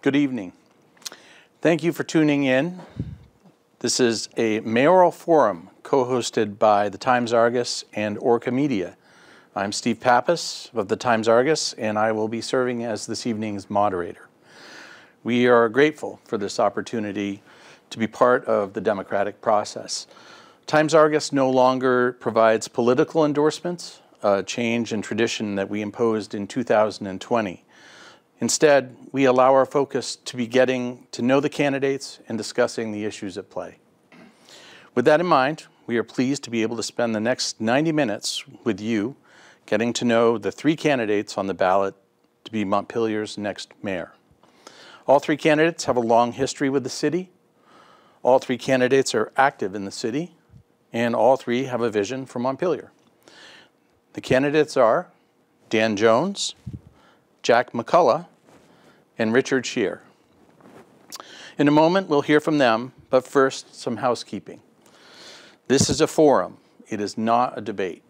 Good evening. Thank you for tuning in. This is a mayoral forum co-hosted by the Times Argus and Orca Media. I'm Steve Pappas of the Times Argus, and I will be serving as this evening's moderator. We are grateful for this opportunity to be part of the democratic process. Times Argus no longer provides political endorsements, a change in tradition that we imposed in 2020. Instead, we allow our focus to be getting to know the candidates and discussing the issues at play. With that in mind, we are pleased to be able to spend the next 90 minutes with you getting to know the three candidates on the ballot to be Montpelier's next mayor. All three candidates have a long history with the city. All three candidates are active in the city, and all three have a vision for Montpelier. The candidates are Dan Jones, Jack McCullough, and Richard Sheir. In a moment, we'll hear from them, but first, some housekeeping. This is a forum. It is not a debate.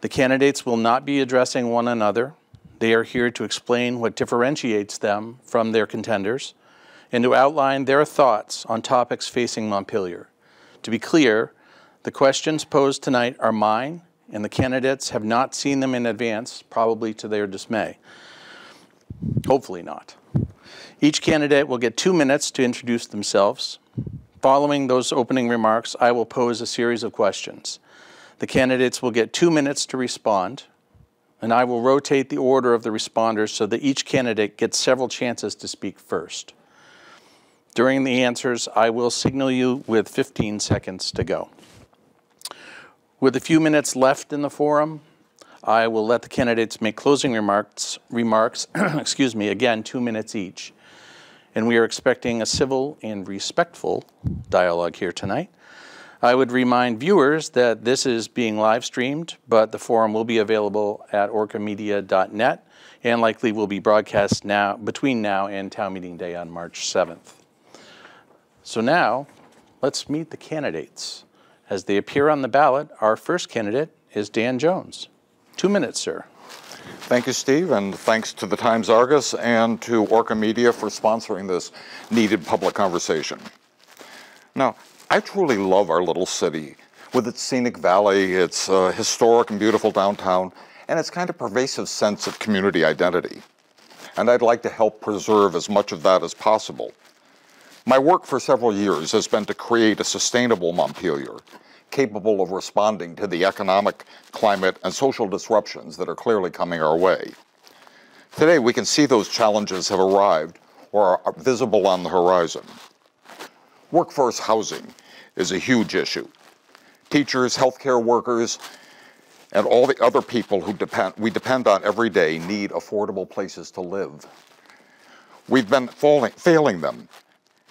The candidates will not be addressing one another. They are here to explain what differentiates them from their contenders and to outline their thoughts on topics facing Montpelier. To be clear, the questions posed tonight are mine, and the candidates have not seen them in advance, probably to their dismay. Hopefully not. Each candidate will get two minutes to introduce themselves. Following those opening remarks, I will pose a series of questions. The candidates will get two minutes to respond, and I will rotate the order of the responders so that each candidate gets several chances to speak first. During the answers, I will signal you with 15 seconds to go. With a few minutes left in the forum, I will let the candidates make closing remarks, remarks excuse me, again, two minutes each. And we are expecting a civil and respectful dialogue here tonight. I would remind viewers that this is being live streamed, but the forum will be available at orcamedia.net and likely will be broadcast now between now and town meeting day on March 7th. So now, let's meet the candidates. As they appear on the ballot, our first candidate is Dan Jones. Two minutes, sir. Thank you, Steve, and thanks to the Times Argus and to Orca Media for sponsoring this needed public conversation. Now, I truly love our little city with its scenic valley, its uh, historic and beautiful downtown, and its kind of pervasive sense of community identity. And I'd like to help preserve as much of that as possible. My work for several years has been to create a sustainable Montpelier, capable of responding to the economic, climate, and social disruptions that are clearly coming our way. Today, we can see those challenges have arrived or are visible on the horizon. Workforce housing is a huge issue. Teachers, healthcare workers, and all the other people who depend, we depend on every day need affordable places to live. We've been falling, failing them,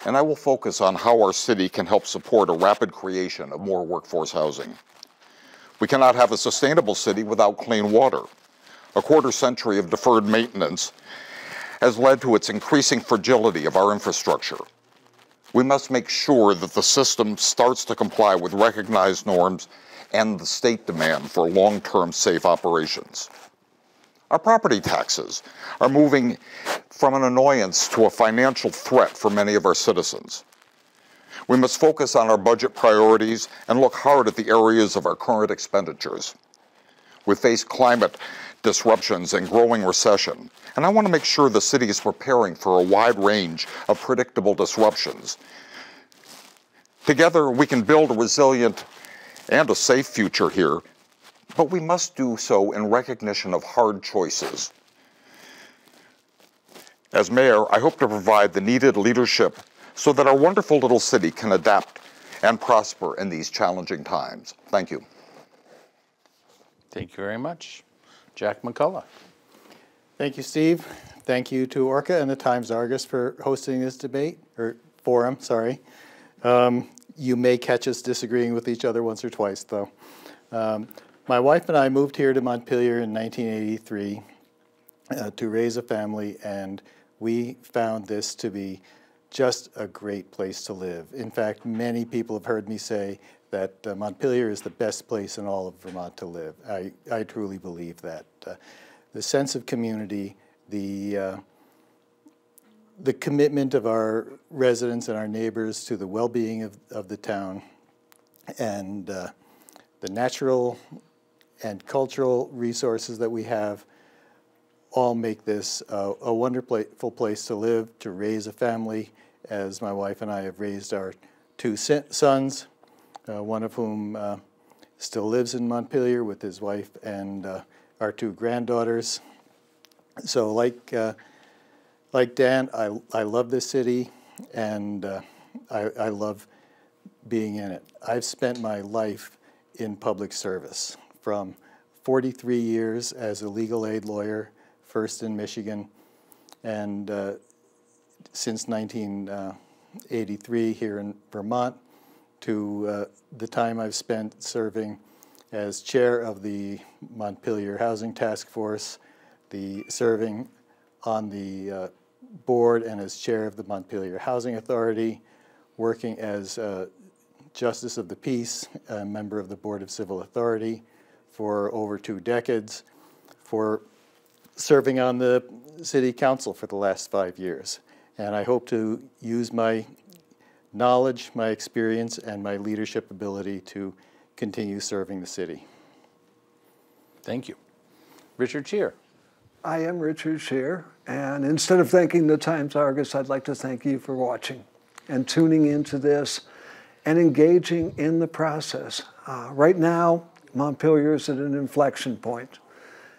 and I will focus on how our city can help support a rapid creation of more workforce housing. We cannot have a sustainable city without clean water. A quarter century of deferred maintenance has led to its increasing fragility of our infrastructure we must make sure that the system starts to comply with recognized norms and the state demand for long-term safe operations. Our property taxes are moving from an annoyance to a financial threat for many of our citizens. We must focus on our budget priorities and look hard at the areas of our current expenditures. We face climate disruptions and growing recession. And I want to make sure the city is preparing for a wide range of predictable disruptions. Together, we can build a resilient and a safe future here, but we must do so in recognition of hard choices. As mayor, I hope to provide the needed leadership so that our wonderful little city can adapt and prosper in these challenging times. Thank you. Thank you very much. Jack McCullough. Thank you, Steve. Thank you to Orca and the Times Argus for hosting this debate, or forum, sorry. Um, you may catch us disagreeing with each other once or twice, though. Um, my wife and I moved here to Montpelier in 1983 uh, to raise a family, and we found this to be just a great place to live. In fact, many people have heard me say that uh, Montpelier is the best place in all of Vermont to live. I, I truly believe that. Uh, the sense of community, the, uh, the commitment of our residents and our neighbors to the well-being of, of the town and uh, the natural and cultural resources that we have all make this uh, a wonderful place to live, to raise a family, as my wife and I have raised our two sons, uh, one of whom uh, still lives in Montpelier with his wife and uh, our two granddaughters. So, like uh, like Dan, I I love this city, and uh, I I love being in it. I've spent my life in public service from 43 years as a legal aid lawyer, first in Michigan, and uh, since 1983 here in Vermont, to uh, the time I've spent serving as chair of the Montpelier Housing Task Force, the serving on the uh, board and as chair of the Montpelier Housing Authority, working as uh, Justice of the Peace, a member of the Board of Civil Authority for over two decades, for serving on the City Council for the last five years. And I hope to use my knowledge, my experience, and my leadership ability to continue serving the city. Thank you. Richard Sheir. I am Richard Sheir, and instead of thanking the Times Argus, I'd like to thank you for watching and tuning into this and engaging in the process. Uh, right now, Montpelier is at an inflection point.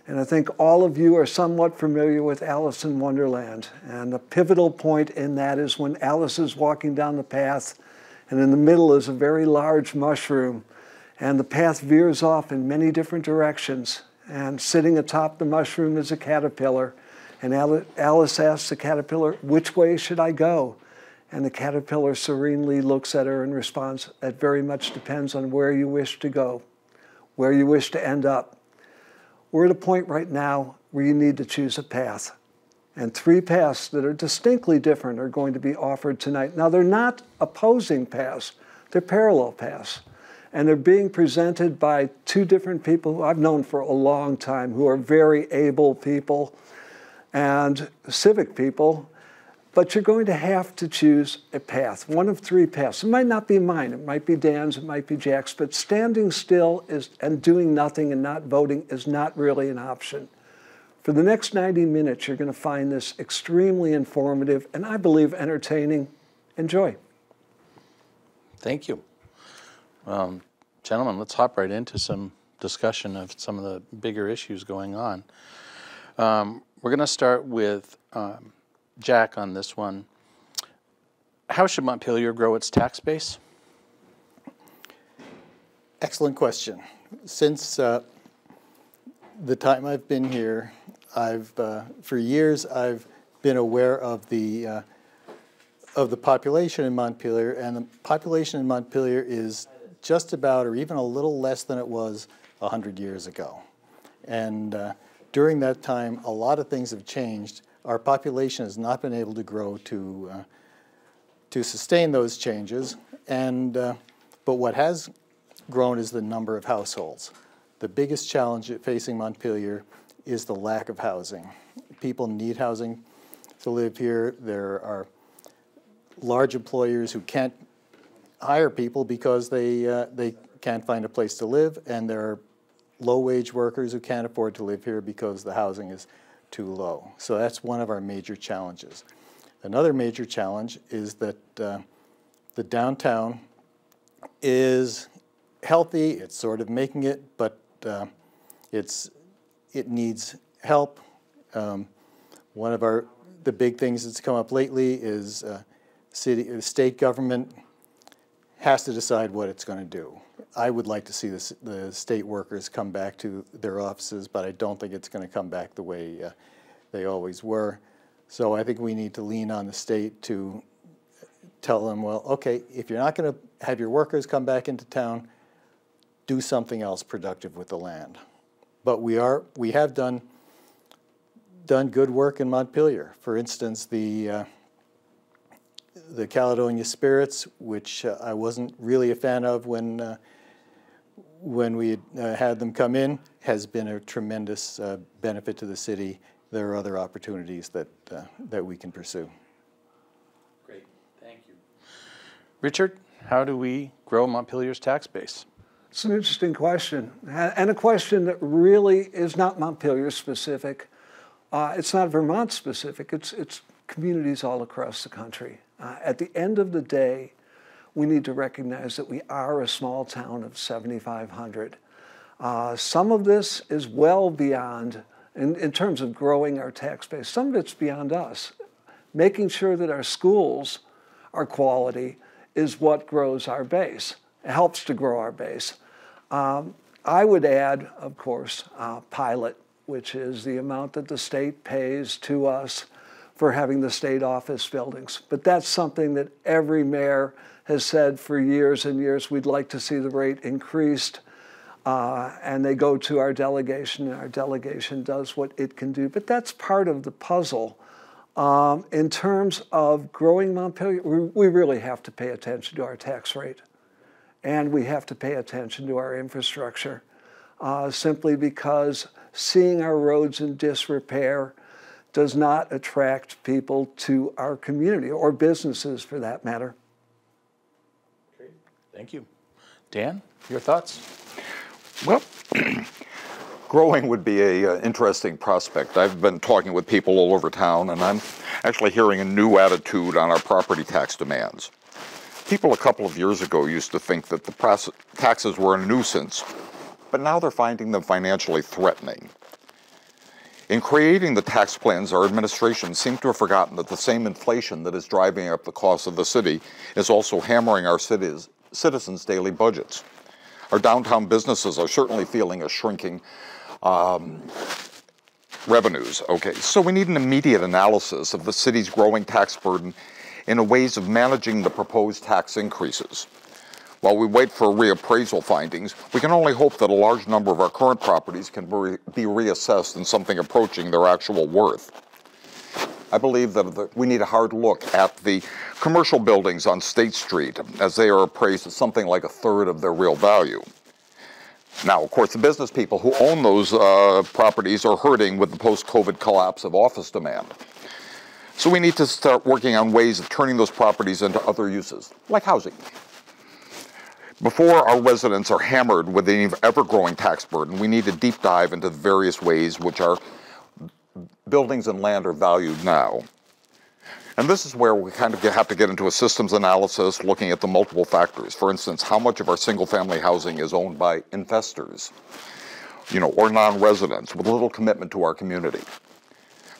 And I think all of you are somewhat familiar with Alice in Wonderland. And the pivotal point in that is when Alice is walking down the path, and in the middle is a very large mushroom. And the path veers off in many different directions. And sitting atop the mushroom is a caterpillar. And Alice asks the caterpillar, Which way should I go? And the caterpillar serenely looks at her and responds, It very much depends on where you wish to go, where you wish to end up. We're at a point right now where you need to choose a path. And three paths that are distinctly different are going to be offered tonight. Now, they're not opposing paths, they're parallel paths. And they're being presented by two different people who I've known for a long time, who are very able people and civic people but you're going to have to choose a path, one of three paths. It might not be mine, it might be Dan's, it might be Jack's, but standing still is, and doing nothing and not voting is not really an option. For the next 90 minutes, you're going to find this extremely informative and I believe entertaining. Enjoy. Thank you. Um, gentlemen, let's hop right into some discussion of some of the bigger issues going on. Um, we're going to start with um, Jack on this one. How should Montpelier grow its tax base? Excellent question. Since uh, the time I've been here, I've uh, for years I've been aware of the uh, of the population in Montpelier, and the population in Montpelier is just about, or even a little less than it was hundred years ago. And uh, during that time, a lot of things have changed, our population has not been able to grow to, uh, to sustain those changes. And, uh, but what has grown is the number of households. The biggest challenge facing Montpelier is the lack of housing. People need housing to live here. There are large employers who can't hire people because they, uh, they can't find a place to live, and there are low-wage workers who can't afford to live here because the housing is too low. So that's one of our major challenges. Another major challenge is that uh, the downtown is healthy, it's sort of making it, but uh, it's, it needs help. Um, one of our, the big things that's come up lately is uh, city, state government has to decide what it's going to do. I would like to see the, the state workers come back to their offices, but I don't think it's going to come back the way uh, they always were. So I think we need to lean on the state to tell them, well, okay, if you're not going to have your workers come back into town, do something else productive with the land. But we are, we have done done good work in Montpelier. For instance, the uh, the Caledonia Spirits, which uh, I wasn't really a fan of when uh, when we uh, had them come in has been a tremendous uh, benefit to the city. There are other opportunities that, uh, that we can pursue. Great, thank you. Richard, how do we grow Montpelier's tax base? It's an interesting question, and a question that really is not Montpelier specific. Uh, it's not Vermont specific, it's, it's communities all across the country. Uh, at the end of the day, we need to recognize that we are a small town of 7,500. Uh, some of this is well beyond, in, in terms of growing our tax base, some of it's beyond us. Making sure that our schools are quality is what grows our base. It helps to grow our base. Um, I would add, of course, uh, pilot, which is the amount that the state pays to us for having the state office buildings. But that's something that every mayor has said for years and years we'd like to see the rate increased. Uh, and they go to our delegation, and our delegation does what it can do. But that's part of the puzzle. Um, in terms of growing Montpelier, we, we really have to pay attention to our tax rate. And we have to pay attention to our infrastructure uh, simply because seeing our roads in disrepair, does not attract people to our community or businesses for that matter. Thank you. Dan, your thoughts? Well, growing would be an uh, interesting prospect. I've been talking with people all over town, and I'm actually hearing a new attitude on our property tax demands. People a couple of years ago used to think that the taxes were a nuisance, but now they're finding them financially threatening. In creating the tax plans, our administration seemed to have forgotten that the same inflation that is driving up the cost of the city is also hammering our cities, citizens' daily budgets. Our downtown businesses are certainly feeling a shrinking um, revenues. Okay, so we need an immediate analysis of the city's growing tax burden in a ways of managing the proposed tax increases. While we wait for reappraisal findings, we can only hope that a large number of our current properties can be reassessed in something approaching their actual worth. I believe that we need a hard look at the commercial buildings on State Street as they are appraised at something like a third of their real value. Now, of course, the business people who own those uh, properties are hurting with the post-COVID collapse of office demand. So we need to start working on ways of turning those properties into other uses, like housing. Before our residents are hammered with an ever-growing tax burden, we need to deep dive into the various ways which our buildings and land are valued now. And this is where we kind of have to get into a systems analysis, looking at the multiple factors. For instance, how much of our single-family housing is owned by investors, you know, or non-residents with little commitment to our community.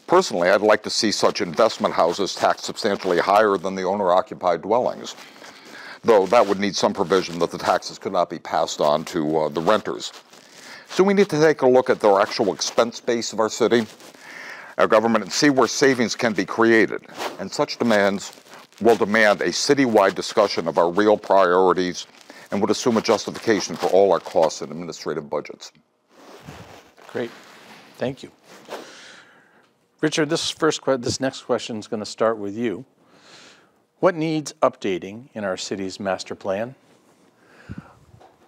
Personally, I'd like to see such investment houses taxed substantially higher than the owner-occupied dwellings though that would need some provision that the taxes could not be passed on to uh, the renters. So we need to take a look at the actual expense base of our city, our government, and see where savings can be created. And such demands will demand a citywide discussion of our real priorities and would assume a justification for all our costs and administrative budgets. Great. Thank you. Richard, this first this next question is going to start with you. What needs updating in our city's master plan?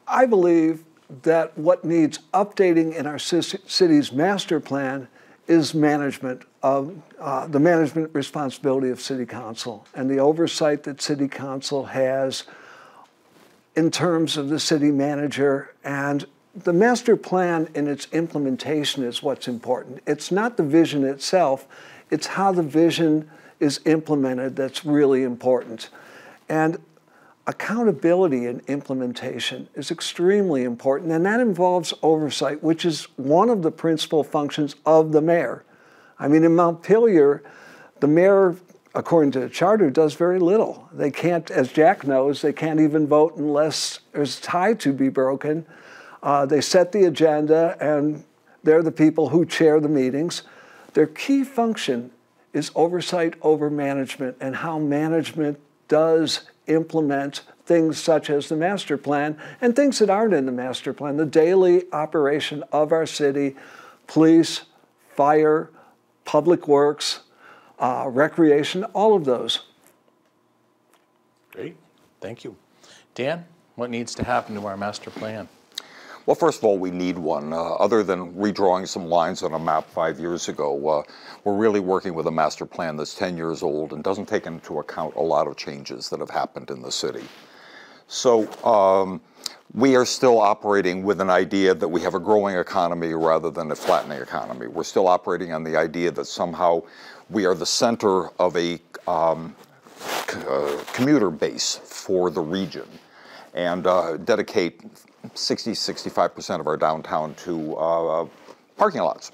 I believe that what needs updating in our city's master plan is management of uh, the management responsibility of city council and the oversight that city council has in terms of the city manager and the master plan in its implementation is what's important. It's not the vision itself, it's how the vision is implemented that's really important. And accountability and implementation is extremely important, and that involves oversight, which is one of the principal functions of the mayor. I mean, in Montpelier, the mayor, according to the charter, does very little. They can't, as Jack knows, they can't even vote unless there's a tie to be broken. Uh, they set the agenda, and they're the people who chair the meetings. Their key function is oversight over management and how management does implement things such as the master plan and things that aren't in the master plan, the daily operation of our city, police, fire, public works, uh, recreation, all of those. Great, thank you. Dan, what needs to happen to our master plan? Well, first of all, we need one. Uh, other than redrawing some lines on a map five years ago, uh, we're really working with a master plan that's 10 years old and doesn't take into account a lot of changes that have happened in the city. So um, we are still operating with an idea that we have a growing economy rather than a flattening economy. We're still operating on the idea that somehow we are the center of a um, uh, commuter base for the region and uh, dedicate 60, 65% of our downtown to uh, parking lots.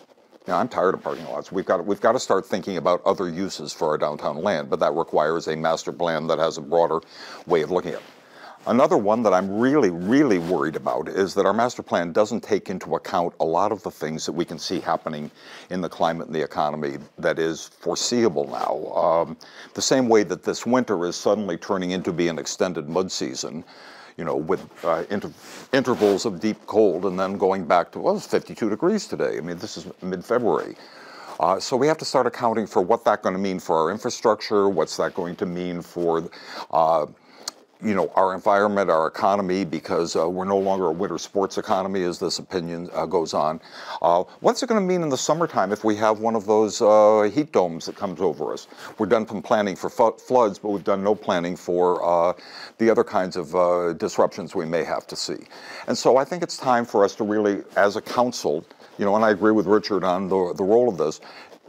I'm tired of parking lots. We've got, we've got to start thinking about other uses for our downtown land, but that requires a master plan that has a broader way of looking at it. Another one that I'm really, really worried about is that our master plan doesn't take into account a lot of the things that we can see happening in the climate and the economy that is foreseeable now. Um, the same way that this winter is suddenly turning into be an extended mud season, you know, with uh, inter intervals of deep cold and then going back to, well, it's 52 degrees today. I mean, this is mid-February. Uh, so we have to start accounting for what that's going to mean for our infrastructure, what's that going to mean for uh, you know, our environment, our economy, because uh, we're no longer a winter sports economy as this opinion uh, goes on. Uh, what's it going to mean in the summertime if we have one of those uh, heat domes that comes over us? We're done from planning for floods, but we've done no planning for uh, the other kinds of uh, disruptions we may have to see. And so I think it's time for us to really, as a council, you know, and I agree with Richard on the, the role of this,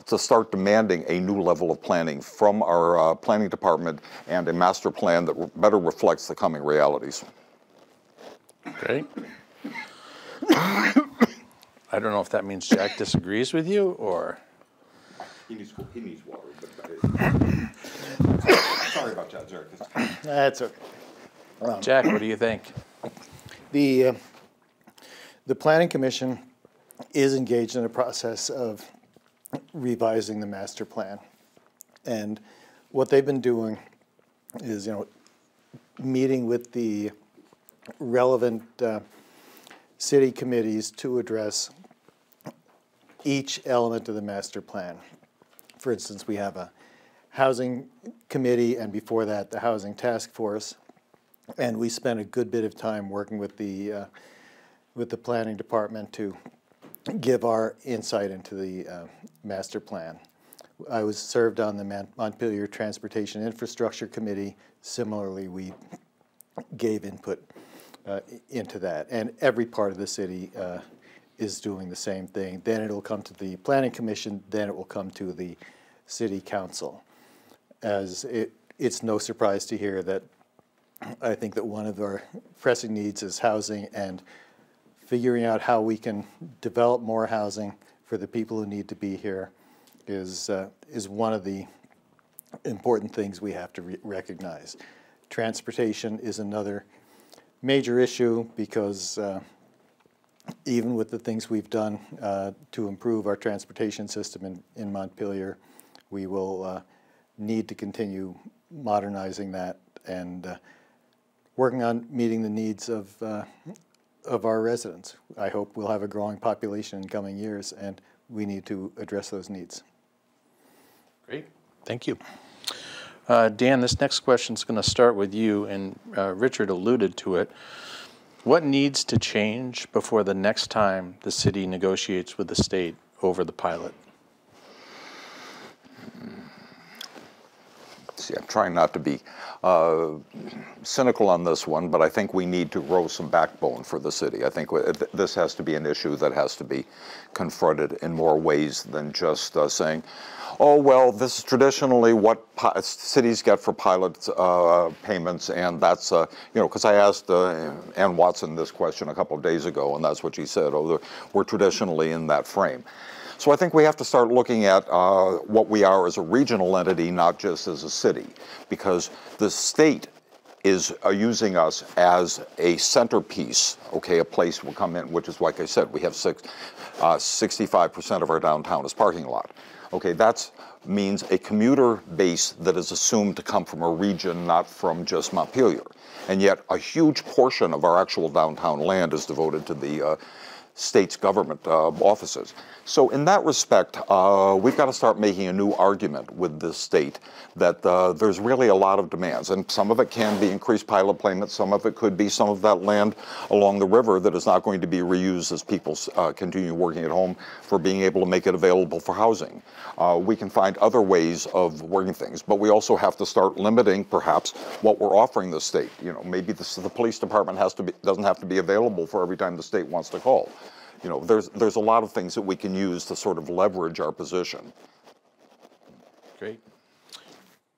to start demanding a new level of planning from our uh, planning department and a master plan that better reflects the coming realities. Great. I don't know if that means Jack disagrees with you or. He needs, he needs water, but sorry about that, Jack. That's okay. Jack, what do you think? The, uh, the Planning Commission is engaged in a process of revising the master plan. And what they've been doing is, you know, meeting with the relevant uh, city committees to address each element of the master plan. For instance, we have a housing committee and before that the housing task force. And we spent a good bit of time working with the, uh, with the planning department to give our insight into the uh, master plan. I was served on the Montpelier Transportation Infrastructure Committee. Similarly, we gave input uh, into that. And every part of the city uh, is doing the same thing. Then it'll come to the Planning Commission, then it will come to the City Council. As it, it's no surprise to hear that I think that one of our pressing needs is housing and figuring out how we can develop more housing for the people who need to be here is, uh, is one of the important things we have to re recognize. Transportation is another major issue because uh, even with the things we've done uh, to improve our transportation system in, in Montpelier, we will uh, need to continue modernizing that and uh, working on meeting the needs of, uh, of our residents. I hope we'll have a growing population in coming years, and we need to address those needs. Great, thank you. Uh, Dan, this next question is going to start with you, and uh, Richard alluded to it. What needs to change before the next time the city negotiates with the state over the pilot? I'm trying not to be uh, cynical on this one, but I think we need to grow some backbone for the city. I think this has to be an issue that has to be confronted in more ways than just uh, saying, oh, well, this is traditionally what cities get for pilot uh, payments, and that's, uh, you know, because I asked uh, Anne Watson this question a couple of days ago, and that's what she said, oh, we're traditionally in that frame. So I think we have to start looking at uh, what we are as a regional entity, not just as a city, because the state is uh, using us as a centerpiece, okay, a place will come in, which is like I said, we have six, 65% uh, of our downtown is parking lot. Okay, that means a commuter base that is assumed to come from a region, not from just Montpelier. And yet a huge portion of our actual downtown land is devoted to the uh, state's government uh, offices. So in that respect, uh, we've got to start making a new argument with the state that uh, there's really a lot of demands, and some of it can be increased pilot payments, some of it could be some of that land along the river that is not going to be reused as people uh, continue working at home for being able to make it available for housing. Uh, we can find other ways of working things, but we also have to start limiting perhaps what we're offering the state. You know, maybe the, the police department has to be, doesn't have to be available for every time the state wants to call you know, there's, there's a lot of things that we can use to sort of leverage our position. Great.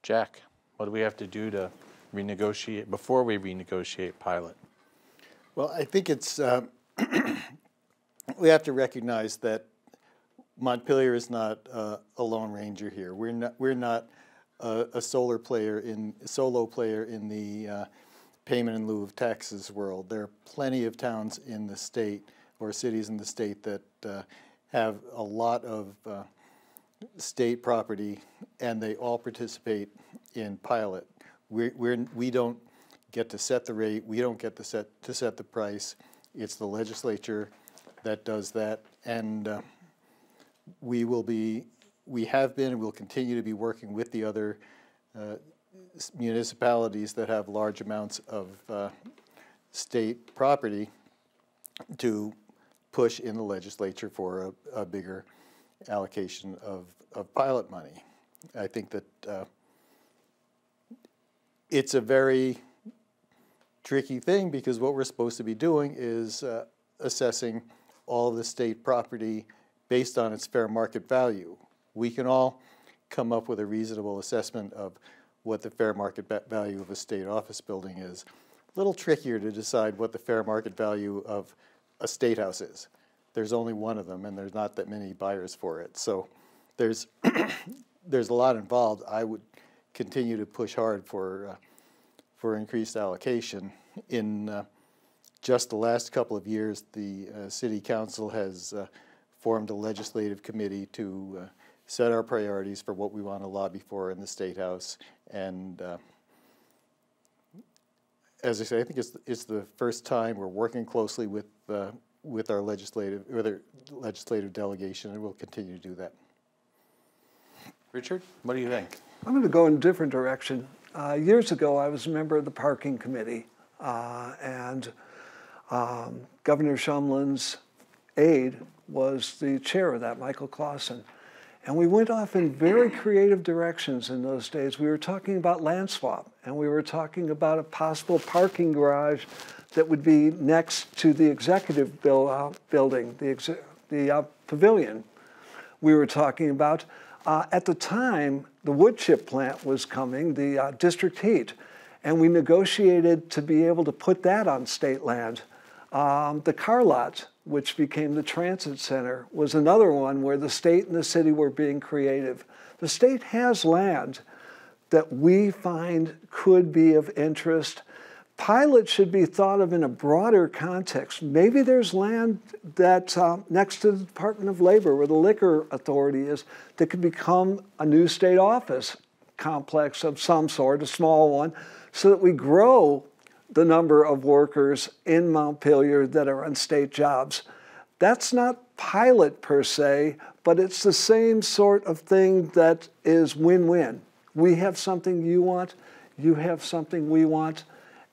Jack, what do we have to do to renegotiate, before we renegotiate pilot? Well, I think it's, uh, we have to recognize that Montpelier is not uh, a lone ranger here. We're not, we're not a, a solar player in, solo player in the uh, payment in lieu of taxes world. There are plenty of towns in the state or cities in the state that uh, have a lot of uh, state property and they all participate in pilot. We're, we're, we don't get to set the rate, we don't get to set, to set the price. It's the legislature that does that. And uh, we will be, we have been and will continue to be working with the other uh, municipalities that have large amounts of uh, state property to push in the legislature for a, a bigger allocation of, of pilot money. I think that uh, it's a very tricky thing because what we're supposed to be doing is uh, assessing all the state property based on its fair market value. We can all come up with a reasonable assessment of what the fair market value of a state office building is. A little trickier to decide what the fair market value of a state house is. There's only one of them, and there's not that many buyers for it. So there's there's a lot involved. I would continue to push hard for uh, for increased allocation. In uh, just the last couple of years, the uh, city council has uh, formed a legislative committee to uh, set our priorities for what we want to lobby for in the state house and uh, as I say, I think it's, it's the first time we're working closely with, uh, with our legislative, with our legislative delegation, and we'll continue to do that. Richard, what do you think? I'm going to go in a different direction. Uh, years ago, I was a member of the parking committee, uh, and um, Governor Shumlin's aide was the chair of that, Michael Clausen. And we went off in very creative directions in those days. We were talking about land swap, and we were talking about a possible parking garage that would be next to the executive uh, building, the, the uh, pavilion we were talking about. Uh, at the time, the wood chip plant was coming, the uh, district heat, and we negotiated to be able to put that on state land. Um, the car lot which became the transit center, was another one where the state and the city were being creative. The state has land that we find could be of interest. Pilots should be thought of in a broader context. Maybe there's land that uh, next to the Department of Labor, where the liquor authority is, that could become a new state office complex of some sort, a small one, so that we grow the number of workers in Montpelier that are on state jobs. That's not pilot per se, but it's the same sort of thing that is win win. We have something you want, you have something we want,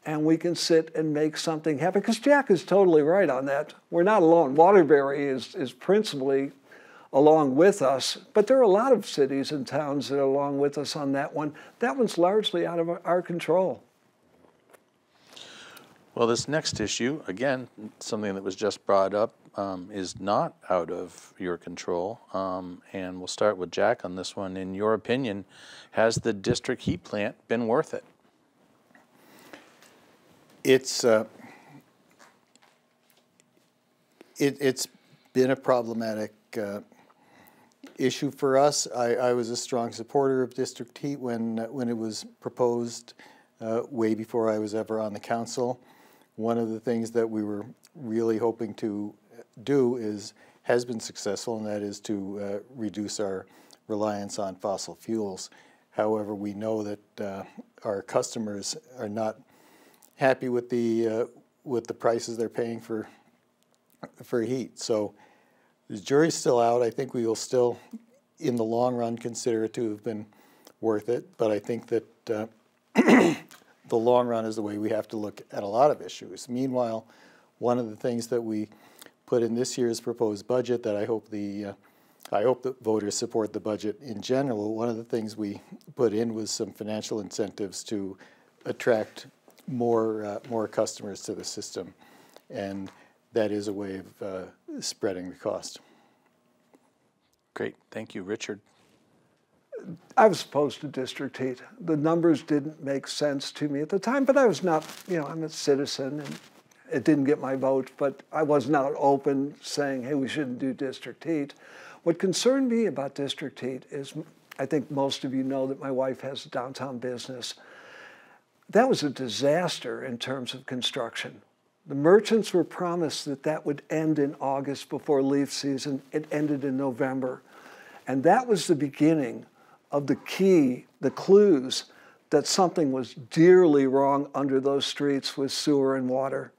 and we can sit and make something happen. Because Jack is totally right on that. We're not alone. Waterbury is, is principally along with us, but there are a lot of cities and towns that are along with us on that one. That one's largely out of our control. Well, this next issue, again, something that was just brought up, um, is not out of your control. Um, and we'll start with Jack on this one. In your opinion, has the district heat plant been worth it? It's uh, it, has been a problematic uh, issue for us. I, I, was a strong supporter of district heat when when it was proposed uh, way before I was ever on the council. One of the things that we were really hoping to do is has been successful, and that is to uh, reduce our reliance on fossil fuels. However, we know that uh, our customers are not happy with the uh, with the prices they're paying for for heat. So the jury's still out. I think we will still, in the long run, consider it to have been worth it. But I think that uh, the long run is the way we have to look at a lot of issues. Meanwhile, one of the things that we put in this year's proposed budget that I hope the uh, I hope that voters support the budget in general. One of the things we put in was some financial incentives to attract more uh, more customers to the system, and that is a way of uh, spreading the cost. Great, thank you, Richard. I was opposed to district heat. The numbers didn't make sense to me at the time, but I was not, you know, I'm a citizen and it didn't get my vote, but I was not open saying, hey, we shouldn't do district heat. What concerned me about district heat is I think most of you know that my wife has a downtown business. That was a disaster in terms of construction. The merchants were promised that that would end in August before leaf season. It ended in November. And that was the beginning of the key, the clues that something was dearly wrong under those streets with sewer and water.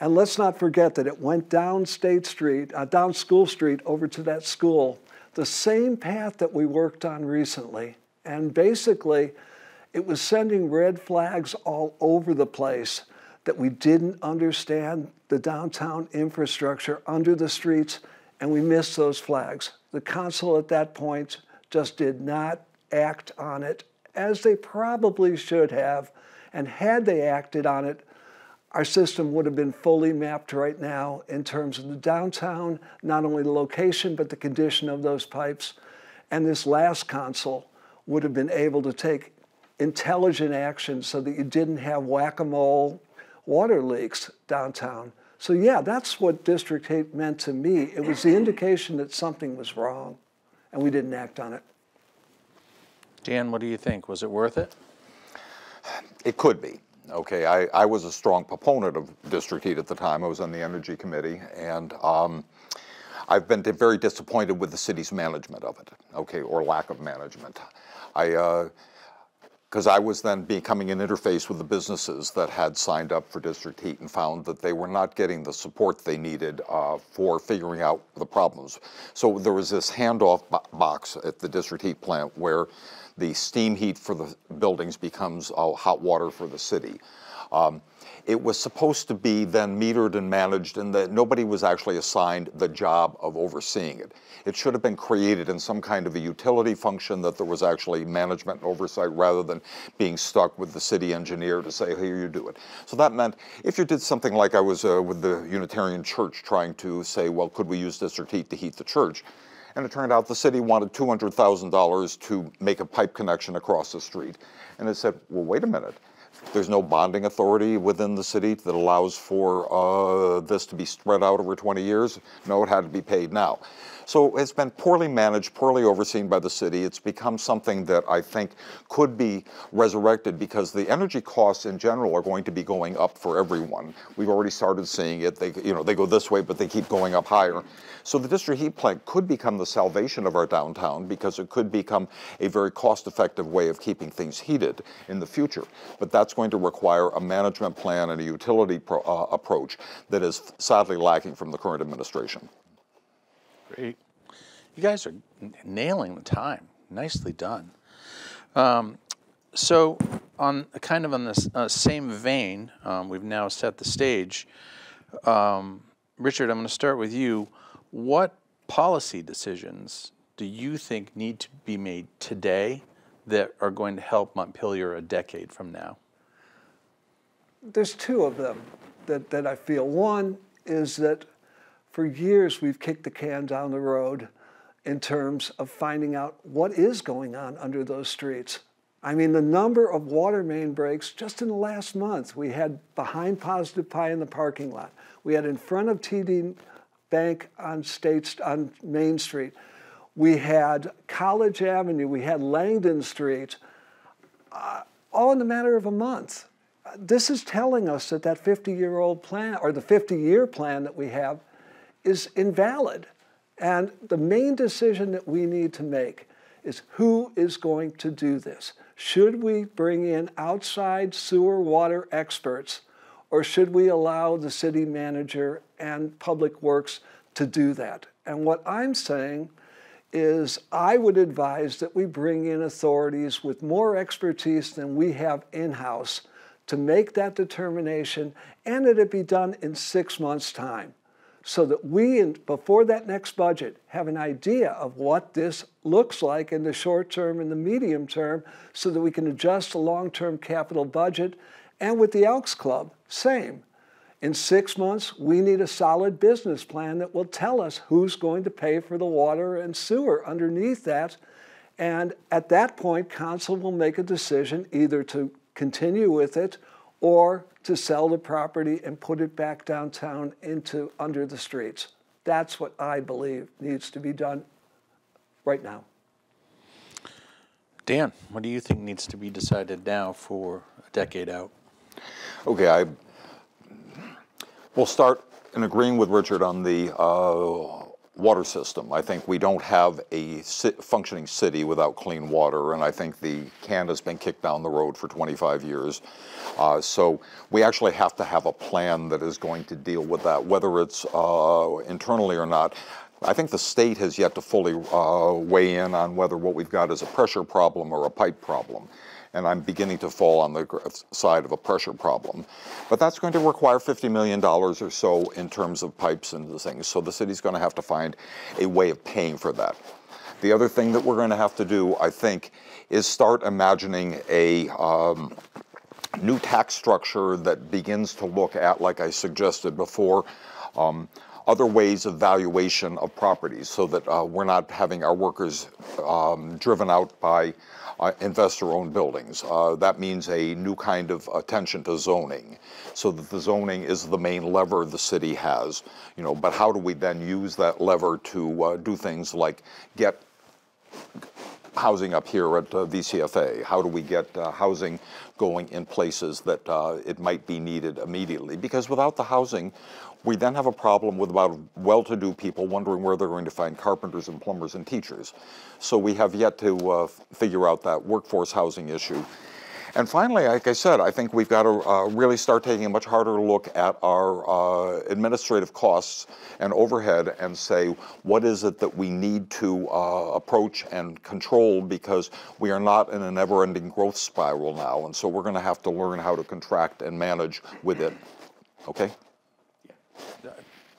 And let's not forget that it went down State Street, uh, down School Street over to that school, the same path that we worked on recently. And basically, it was sending red flags all over the place that we didn't understand the downtown infrastructure under the streets, and we missed those flags. The council at that point just did not act on it as they probably should have. And had they acted on it, our system would have been fully mapped right now in terms of the downtown, not only the location, but the condition of those pipes. And this last console would have been able to take intelligent action so that you didn't have whack a mole water leaks downtown. So, yeah, that's what district heat meant to me. It was the indication that something was wrong, and we didn't act on it. Dan, what do you think? Was it worth it? It could be. Okay, I, I was a strong proponent of district heat at the time. I was on the Energy Committee, and um, I've been very disappointed with the city's management of it, okay, or lack of management. I, uh, because I was then becoming an interface with the businesses that had signed up for district heat and found that they were not getting the support they needed uh, for figuring out the problems. So there was this handoff bo box at the district heat plant where the steam heat for the buildings becomes uh, hot water for the city. Um, it was supposed to be then metered and managed and that nobody was actually assigned the job of overseeing it. It should have been created in some kind of a utility function that there was actually management and oversight rather than being stuck with the city engineer to say, here you do it. So that meant if you did something like I was uh, with the Unitarian Church trying to say, well, could we use district heat to heat the church? And it turned out the city wanted $200,000 to make a pipe connection across the street. And it said, well, wait a minute. There's no bonding authority within the city that allows for uh, this to be spread out over 20 years. No, it had to be paid now. So it's been poorly managed, poorly overseen by the city. It's become something that I think could be resurrected because the energy costs in general are going to be going up for everyone. We've already started seeing it. They, you know, they go this way, but they keep going up higher. So the district heat plant could become the salvation of our downtown because it could become a very cost-effective way of keeping things heated in the future. But that's going to require a management plan and a utility pro, uh, approach that is sadly lacking from the current administration. Great. You guys are nailing the time. Nicely done. Um, so, on kind of on the uh, same vein, um, we've now set the stage. Um, Richard, I'm going to start with you. What policy decisions do you think need to be made today that are going to help Montpelier a decade from now? There's two of them that, that I feel. One is that for years, we've kicked the can down the road in terms of finding out what is going on under those streets. I mean, the number of water main breaks just in the last month, we had behind Positive Pie in the parking lot. We had in front of TD Bank on State on Main Street. We had College Avenue. We had Langdon Street. Uh, all in the matter of a month. This is telling us that that 50-year-old plan or the 50-year plan that we have is invalid. And the main decision that we need to make is who is going to do this? Should we bring in outside sewer water experts, Or should we allow the city manager and public works to do that? And what I'm saying is I would advise that we bring in authorities with more expertise than we have in house to make that determination and that it be done in six months' time so that we, before that next budget, have an idea of what this looks like in the short term and the medium term so that we can adjust the long term capital budget. And with the Elks Club, same. In six months, we need a solid business plan that will tell us who's going to pay for the water and sewer underneath that. And at that point, council will make a decision either to continue with it or to sell the property and put it back downtown into under the streets. That's what I believe needs to be done right now. Dan, what do you think needs to be decided now for a decade out? Okay, I will start in agreeing with Richard on the uh, water system. I think we don't have a functioning city without clean water, and I think the can has been kicked down the road for 25 years. Uh, so we actually have to have a plan that is going to deal with that, whether it's uh, internally or not. I think the state has yet to fully uh, weigh in on whether what we've got is a pressure problem or a pipe problem and I'm beginning to fall on the side of a pressure problem. But that's going to require $50 million or so in terms of pipes and things. So the city's going to have to find a way of paying for that. The other thing that we're going to have to do, I think, is start imagining a um, new tax structure that begins to look at, like I suggested before, um, other ways of valuation of properties so that uh, we're not having our workers um, driven out by uh, investor-owned buildings. Uh, that means a new kind of attention to zoning, so that the zoning is the main lever the city has. You know, but how do we then use that lever to uh, do things like get housing up here at uh, VCFA? How do we get uh, housing going in places that uh, it might be needed immediately? Because without the housing, we then have a problem with about well-to-do people wondering where they're going to find carpenters and plumbers and teachers. So we have yet to uh, figure out that workforce housing issue. And finally, like I said, I think we've got to uh, really start taking a much harder look at our uh, administrative costs and overhead and say, what is it that we need to uh, approach and control because we are not in a never ending growth spiral now. And so we're going to have to learn how to contract and manage with it. Okay?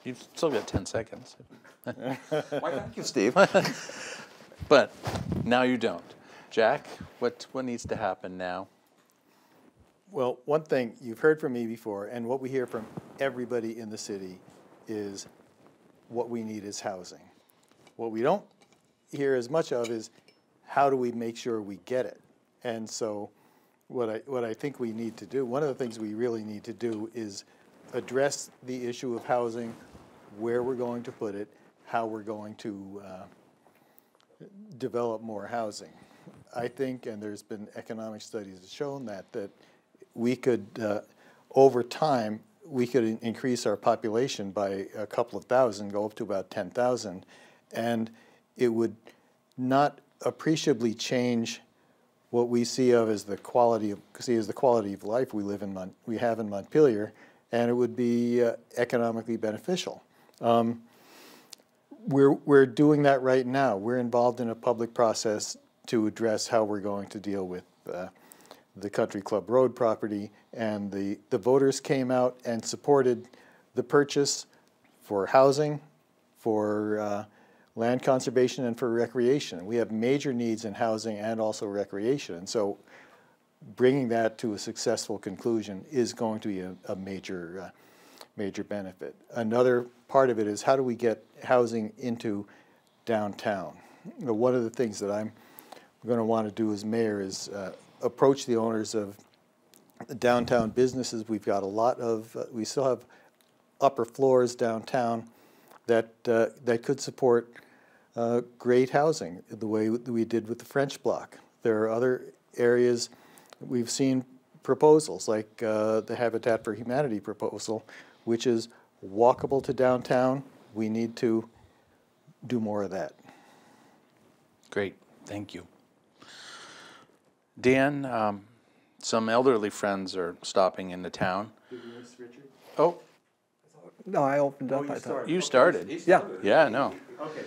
You've still got 10 seconds. Why, thank you, Steve. But now you don't. Jack, what, what needs to happen now? Well, one thing you've heard from me before, and what we hear from everybody in the city is what we need is housing. What we don't hear as much of is how do we make sure we get it? And so, what I, what I think we need to do, one of the things we really need to do is address the issue of housing, where we're going to put it, how we're going to uh, develop more housing. I think, and there's been economic studies that shown that, that we could, uh, over time, we could in- increase our population by a couple of thousand, go up to about 10,000, and it would not appreciably change what we see of as the quality of see as the quality of life we live in Mon- we have in Montpelier, and it would be uh, economically beneficial. Um, we're we're doing that right now. We're involved in a public process to address how we're going to deal with uh, the Country Club Road property, and the the voters came out and supported the purchase for housing, for uh, land conservation, and for recreation. We have major needs in housing and also recreation, and so bringing that to a successful conclusion is going to be a, a major uh, major benefit. Another part of it is how do we get housing into downtown? You know, one of the things that I'm going to want to do as mayor is uh, approach the owners of downtown businesses. We've got a lot of, uh, we still have upper floors downtown that, uh, that could support uh, great housing the way we did with the French Block. There are other areas we've seen proposals like uh, the Habitat for Humanity proposal, which is walkable to downtown. We need to do more of that. Great, thank you. Dan, um, some elderly friends are stopping into town. Did we Oh, No, I opened up, I thought. you started. Yeah, Yeah, no. Okay.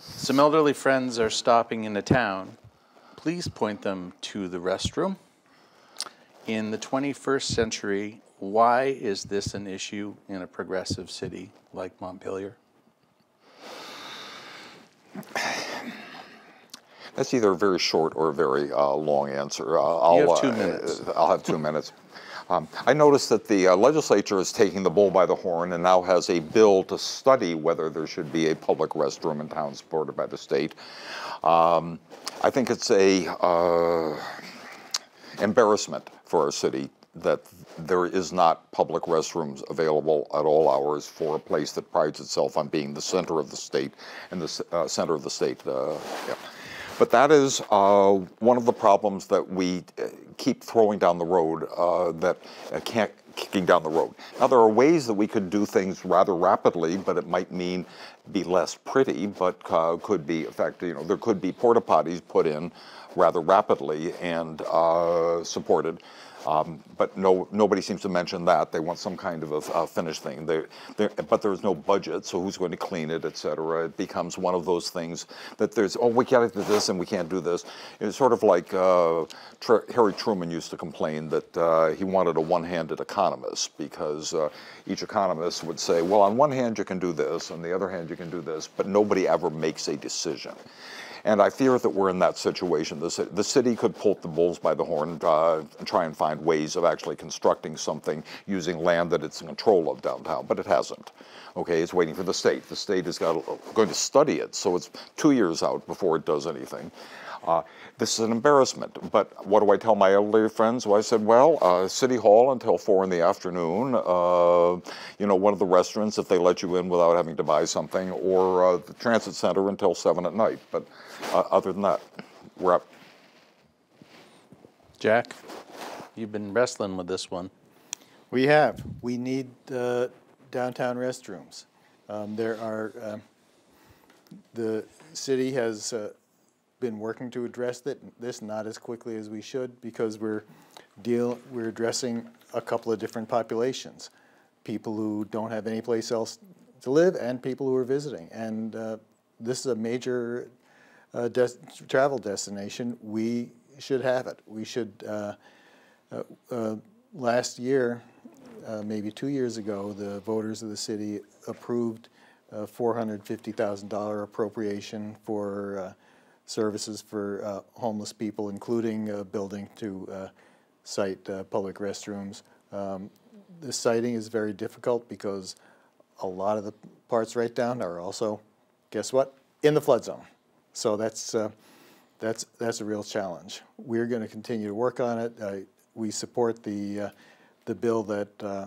Some elderly friends are stopping into town. Please point them to the restroom. In the 21st century, why is this an issue in a progressive city like Montpelier? That's either a very short or a very uh, long answer. Uh, I'll, You have two uh, minutes. I'll have two minutes. Um, I noticed that the uh, legislature is taking the bull by the horn and now has a bill to study whether there should be a public restroom in town supported by the state. Um, I think it's a uh, embarrassment for our city that there is not public restrooms available at all hours for a place that prides itself on being the center of the state and the uh, center of the state. Uh, yeah. But that is uh, one of the problems that we uh, keep throwing down the road uh, that uh, can't kicking down the road. Now there are ways that we could do things rather rapidly, but it might mean be less pretty, but could be effective. You know, there could be porta potties put in rather rapidly and uh, supported. Um, but no, nobody seems to mention that. They want some kind of a, a finished thing. They, but there's no budget, so who's going to clean it, et cetera? It becomes one of those things that there's, oh, we can't do this and we can't do this. It's sort of like uh, Tr- Harry Truman used to complain that uh, he wanted a one-handed economist because uh, each economist would say, well, on one hand you can do this, on the other hand you can do this, but nobody ever makes a decision. And I fear that we're in that situation. The, the city could pull the bulls by the horn uh, and try and find ways of actually constructing something using land that it's in control of downtown, but it hasn't. Okay, it's waiting for the state. The state is got, going to study it, so it's two years out before it does anything. Uh, this is an embarrassment, but what do I tell my elderly friends? Well, I said, well, uh, City Hall until four in the afternoon, uh, you know, one of the restaurants if they let you in without having to buy something, or uh, the transit center until seven at night. But uh, other than that, we're up. Jack, you've been wrestling with this one. We have. We need uh, downtown restrooms. Um, There are, um, the city has uh, been working to address that, this not as quickly as we should because we're deal, we're addressing a couple of different populations. People who don't have any place else to live and people who are visiting. And uh, this is a major uh, des- travel destination. We should have it. We should, uh, uh, uh, last year, maybe two years ago, the voters of the city approved a $450,000 appropriation for services for homeless people, including a building to site public restrooms. Um, The siting is very difficult because a lot of the parts right down are also, guess what, in the flood zone. So that's, uh, that's, that's a real challenge. We're going to continue to work on it. Uh, We support the, uh, the bill that uh,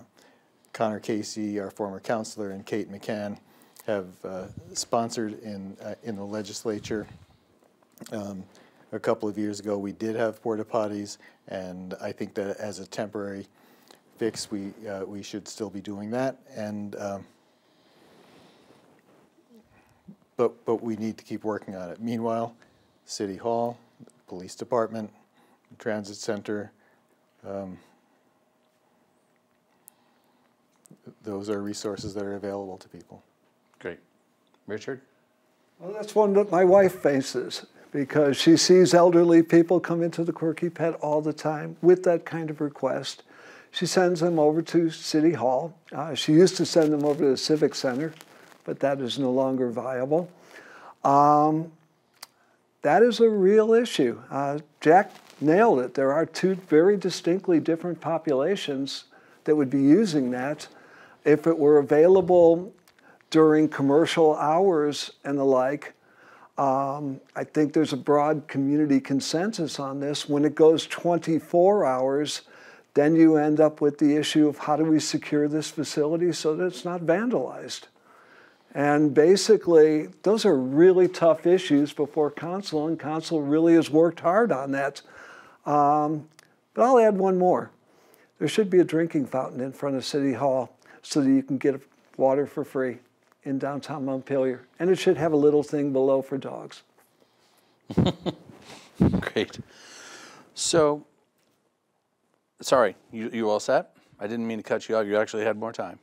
Conor Casey, our former counselor, and Kate McCann have uh, sponsored in, in the legislature. Um, A couple of years ago, we did have porta potties, and I think that as a temporary fix, we, uh, we should still be doing that. And, um, but, but we need to keep working on it. Meanwhile, City Hall, Police Department, Transit Center, um, those are resources that are available to people. Great. Richard? Well, that's one that my wife faces because she sees elderly people come into the Quirky Pet all the time with that kind of request. She sends them over to City Hall. Uh, she used to send them over to the Civic Center, but that is no longer viable. Um, that is a real issue. Uh, Jack nailed it. There are two very distinctly different populations that would be using that. If it were available during commercial hours and the like, um, I think there's a broad community consensus on this. When it goes 24 hours, then you end up with the issue of how do we secure this facility so that it's not vandalized. And basically, those are really tough issues before council, and council really has worked hard on that. Um, but I'll add one more. There should be a drinking fountain in front of City Hall so that you can get water for free in downtown Montpelier. And it should have a little thing below for dogs. Great. So, sorry, you, you all set? I didn't mean to cut you off. You actually had more time.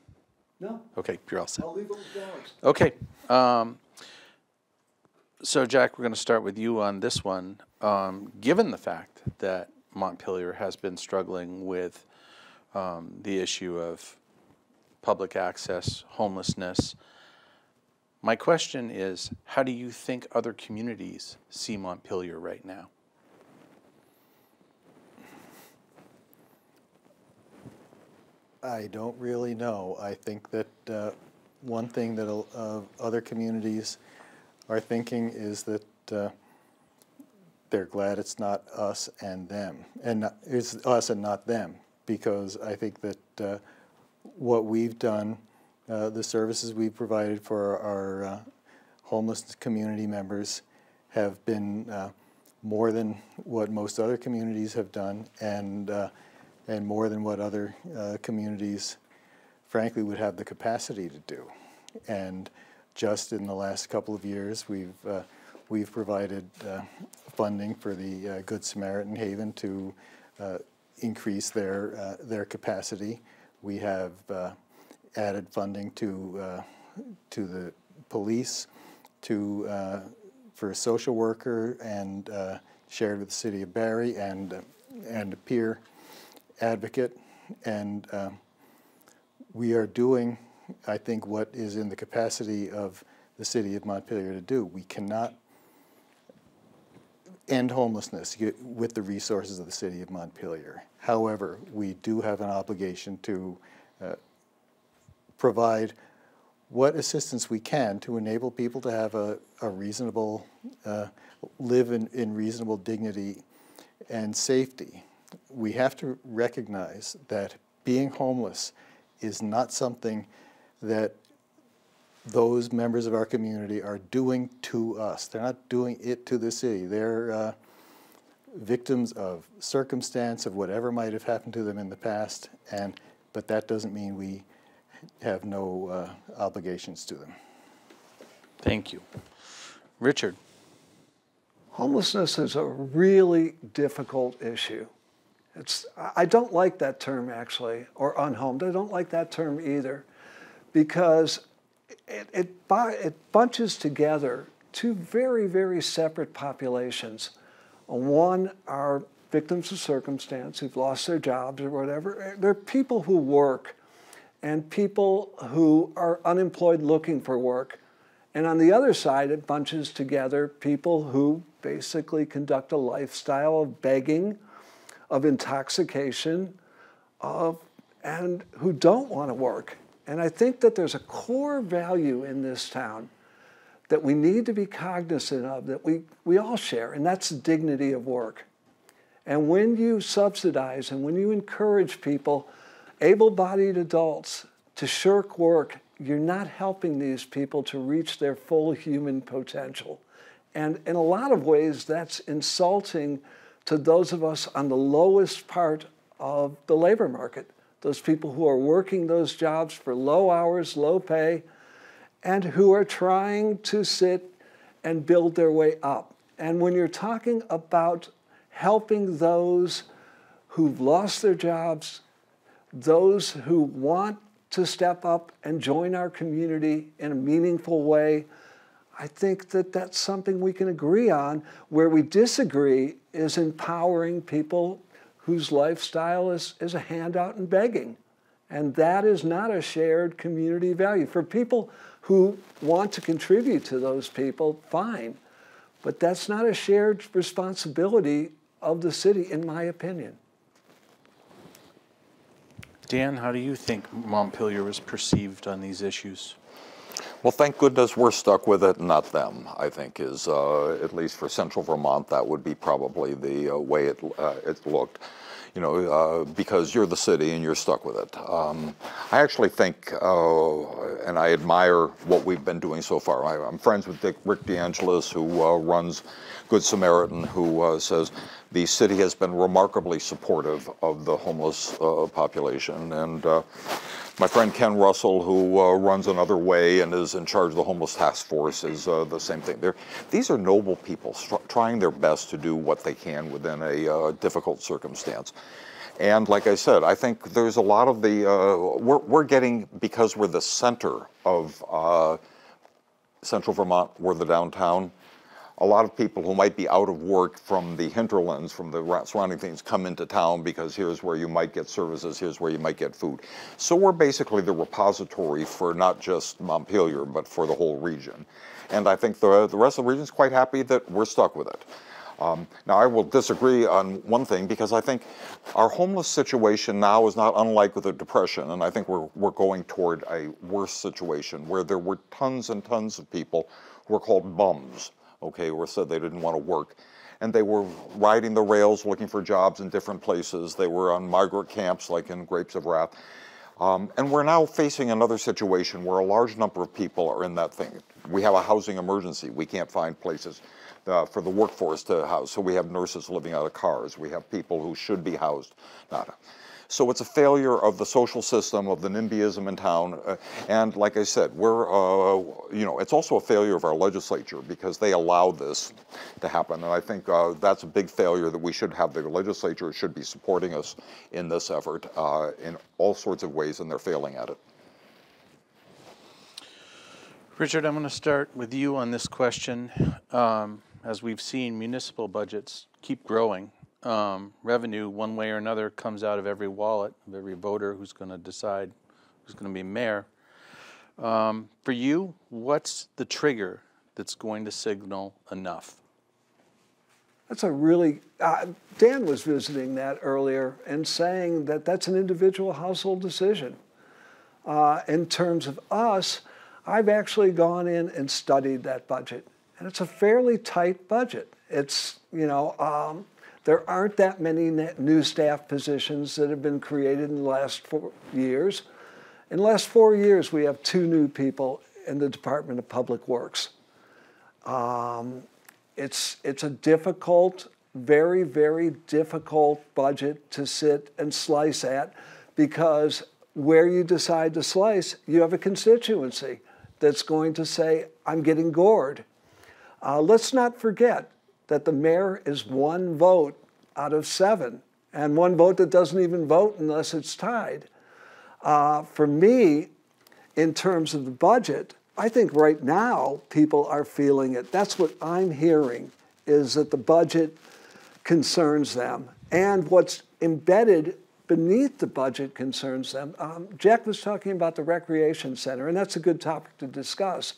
No, Okay, you're all set. I'll leave it with dogs. Okay. Um, so, Jack, we're going to start with you on this one. Um, given the fact that Montpelier has been struggling with um, the issue of public access, homelessness, my question is how do you think other communities see Montpelier right now? I don't really know. I think that uh, one thing that uh, other communities are thinking is that uh, they're glad it's not us and them, and not, it's us and not them, because I think that uh, what we've done, uh, the services we've provided for our uh, homeless community members, have been more than what most other communities have done, and and more than what other uh, communities, frankly, would have the capacity to do. And just in the last couple of years, we've uh, we've provided uh, funding for the uh, Good Samaritan Haven to uh, increase their uh, their capacity. We have added funding to to the police, to for a social worker, and shared with the city of Barre and and a peer advocate, and um, we are doing, I think, what is in the capacity of the city of Montpelier to do. We cannot end homelessness with the resources of the city of Montpelier. However, we do have an obligation to uh, provide what assistance we can to enable people to have a, a reasonable, uh, live in, in reasonable dignity and safety we have to recognize that being homeless is not something that those members of our community are doing to us. They're not doing it to the city. They're uh, victims of circumstance, of whatever might have happened to them in the past, and but that doesn't mean we have no uh, obligations to them. Thank you. Richard. Homelessness is a really difficult issue. It's, I don't like that term actually, or unhomed. I don't like that term either, because it, it, it bunches together two very, very separate populations. One are victims of circumstance who've lost their jobs or whatever. They're people who work and people who are unemployed looking for work. And on the other side, it bunches together people who basically conduct a lifestyle of begging of intoxication, of, and who don't want to work. And I think that there's a core value in this town that we need to be cognizant of, that we, we all share, and that's the dignity of work. And when you subsidize and when you encourage people, able bodied adults, to shirk work, you're not helping these people to reach their full human potential. And in a lot of ways, that's insulting to those of us on the lowest part of the labor market, those people who are working those jobs for low hours, low pay, and who are trying to sit and build their way up. And when you're talking about helping those who've lost their jobs, those who want to step up and join our community in a meaningful way, I think that that's something we can agree on. Where we disagree is empowering people whose lifestyle is, is a handout and begging. And that is not a shared community value. For people who want to contribute to those people, fine. But that's not a shared responsibility of the city, in my opinion. Dan, how do you think Montpelier was perceived on these issues? Well, thank goodness we're stuck with it, not them, I think is, uh, at least for central Vermont, that would be probably the uh, way it, uh, it looked. You know, uh, because you're the city and you're stuck with it. Um, I actually think, uh, and I admire what we've been doing so far. I, am friends with Dick, Rick DeAngelis, who uh, runs Good Samaritan, who says the city has been remarkably supportive of the homeless population. And my friend Ken Russell, who uh, runs Another Way and is in charge of the homeless task force, is uh, the same thing. They're, these are noble people trying their best to do what they can within a uh, difficult circumstance. And like I said, I think there's a lot of the, uh, we're, we're getting, because we're the center of uh, central Vermont, we're the downtown, a lot of people who might be out of work from the hinterlands, from the surrounding things, come into town because here's where you might get services, here's where you might get food. So we're basically the repository for not just Montpelier, but for the whole region. And I think the, the rest of the region is quite happy that we're stuck with it. Um, now, I will disagree on one thing because I think our homeless situation now is not unlike with the Depression, and I think we're, we're going toward a worse situation where there were tons and tons of people who were called bums, okay, or said they didn't want to work. And they were riding the rails looking for jobs in different places. They were on migrant camps like in Grapes of Wrath. Um, and we're now facing another situation where a large number of people are in that thing. We have a housing emergency. We can't find places uh, for the workforce to house. So we have nurses living out of cars. We have people who should be housed. Not. So it's a failure of the social system, of the NIMBYism in town. Uh, and like I said, we're, uh, you know, it's also a failure of our legislature because they allowed this to happen. And I think uh, that's a big failure that we should have. The legislature should be supporting us in this effort uh, in all sorts of ways, and they're failing at it. Richard, I'm going to start with you on this question. Um, as we've seen, municipal budgets keep growing. Um, revenue, one way or another, comes out of every wallet of every voter who's going to decide who's going to be mayor. Um, for you, what's the trigger that's going to signal enough? That's a really, uh, Dan was visiting that earlier and saying that that's an individual household decision. Uh, in terms of us, I've actually gone in and studied that budget and it's a fairly tight budget. It's, you know, um, there aren't that many new staff positions that have been created in the last four years. In the last four years, we have two new people in the Department of Public Works. Um, it's, it's a difficult, very, very difficult budget to sit and slice at because where you decide to slice, you have a constituency that's going to say, I'm getting gored. Uh, let's not forget that the mayor is one vote out of seven, and one vote that doesn't even vote unless it's tied. Uh, for me, in terms of the budget, I think right now people are feeling it. That's what I'm hearing is that the budget concerns them. And what's embedded beneath the budget concerns them. Um, Jack was talking about the recreation center, and that's a good topic to discuss.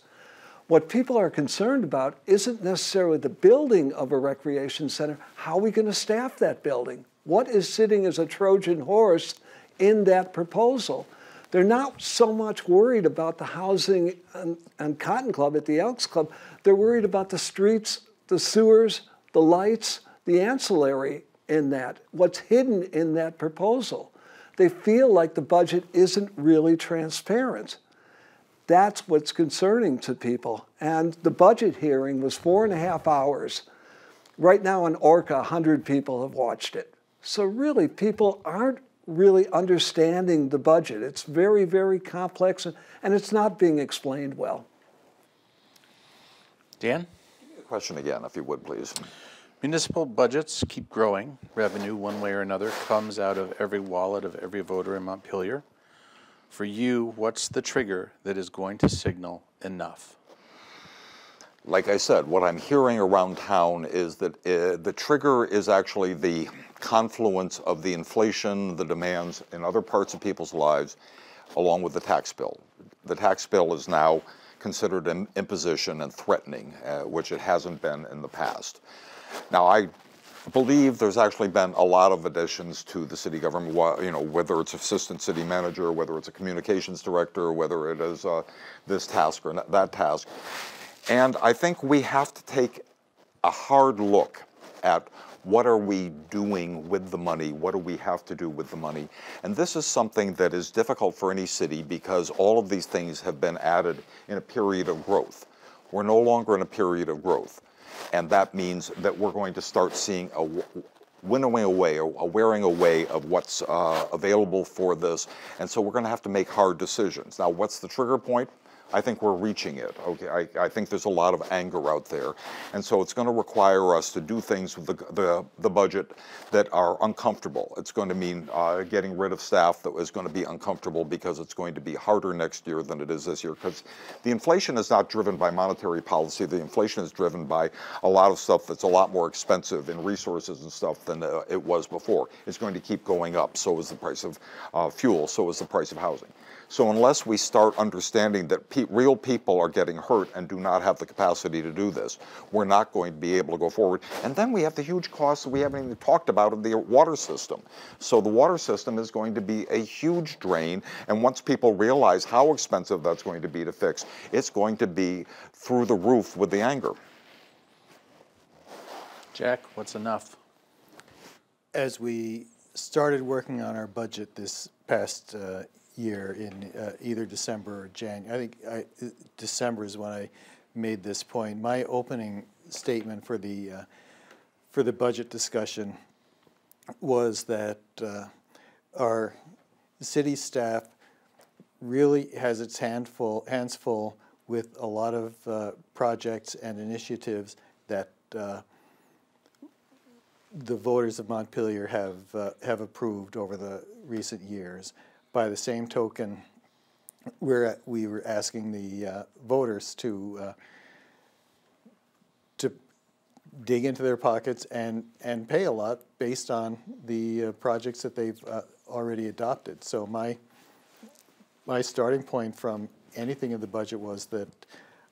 What people are concerned about isn't necessarily the building of a recreation center. How are we going to staff that building? What is sitting as a Trojan horse in that proposal? They're not so much worried about the housing and, and Country Club at the Elks Club. They're worried about the streets, the sewers, the lights, the ancillary in that, what's hidden in that proposal. They feel like the budget isn't really transparent. That's what's concerning to people. And the budget hearing was four and a half hours. Right now in ORCA, 100 people have watched it. So really, people aren't really understanding the budget. It's very, very complex, and it's not being explained well. Dan? Question again, if you would, please. Municipal budgets keep growing. Revenue, one way or another, comes out of every wallet of every voter in Montpelier. For you, what's the trigger that is going to signal enough? Like I said, what I'm hearing around town is that uh, the trigger is actually the confluence of the inflation, the demands in other parts of people's lives, along with the tax bill. The tax bill is now considered an imposition and threatening, uh, which it hasn't been in the past. Now, I believe there's actually been a lot of additions to the city government, you know, whether it's assistant city manager, whether it's a communications director, whether it is uh, this task or that task. And I think we have to take a hard look at what are we doing with the money? What do we have to do with the money? And this is something that is difficult for any city because all of these things have been added in a period of growth. We're no longer in a period of growth. And that means that we're going to start seeing a winnowing away, a wearing away of what's uh, available for this. And so we're going to have to make hard decisions. Now, what's the trigger point? I think we're reaching it. Okay, I, I think there's a lot of anger out there, and so it's going to require us to do things with the the, the budget that are uncomfortable. It's going to mean uh, getting rid of staff that is going to be uncomfortable because it's going to be harder next year than it is this year. Because the inflation is not driven by monetary policy. The inflation is driven by a lot of stuff that's a lot more expensive in resources and stuff than uh, it was before. It's going to keep going up. So is the price of uh, fuel. So is the price of housing. So unless we start understanding that pe real people are getting hurt and do not have the capacity to do this, we're not going to be able to go forward. And then we have the huge costs that we haven't even talked about of the water system. So the water system is going to be a huge drain. And once people realize how expensive that's going to be to fix, it's going to be through the roof with the anger. Jack, what's enough? As we started working on our budget this past uh, year in uh, either December or January. I think I, December is when I made this point. My opening statement for the uh, for the budget discussion was that uh, our city staff really has its handful, hands full with a lot of uh, projects and initiatives that uh, the voters of Montpelier have uh, have approved over the recent years. By the same token, we're we were asking the uh, voters to uh, to dig into their pockets and and pay a lot based on the uh, projects that they've uh, already adopted. So my my starting point from anything in the budget was that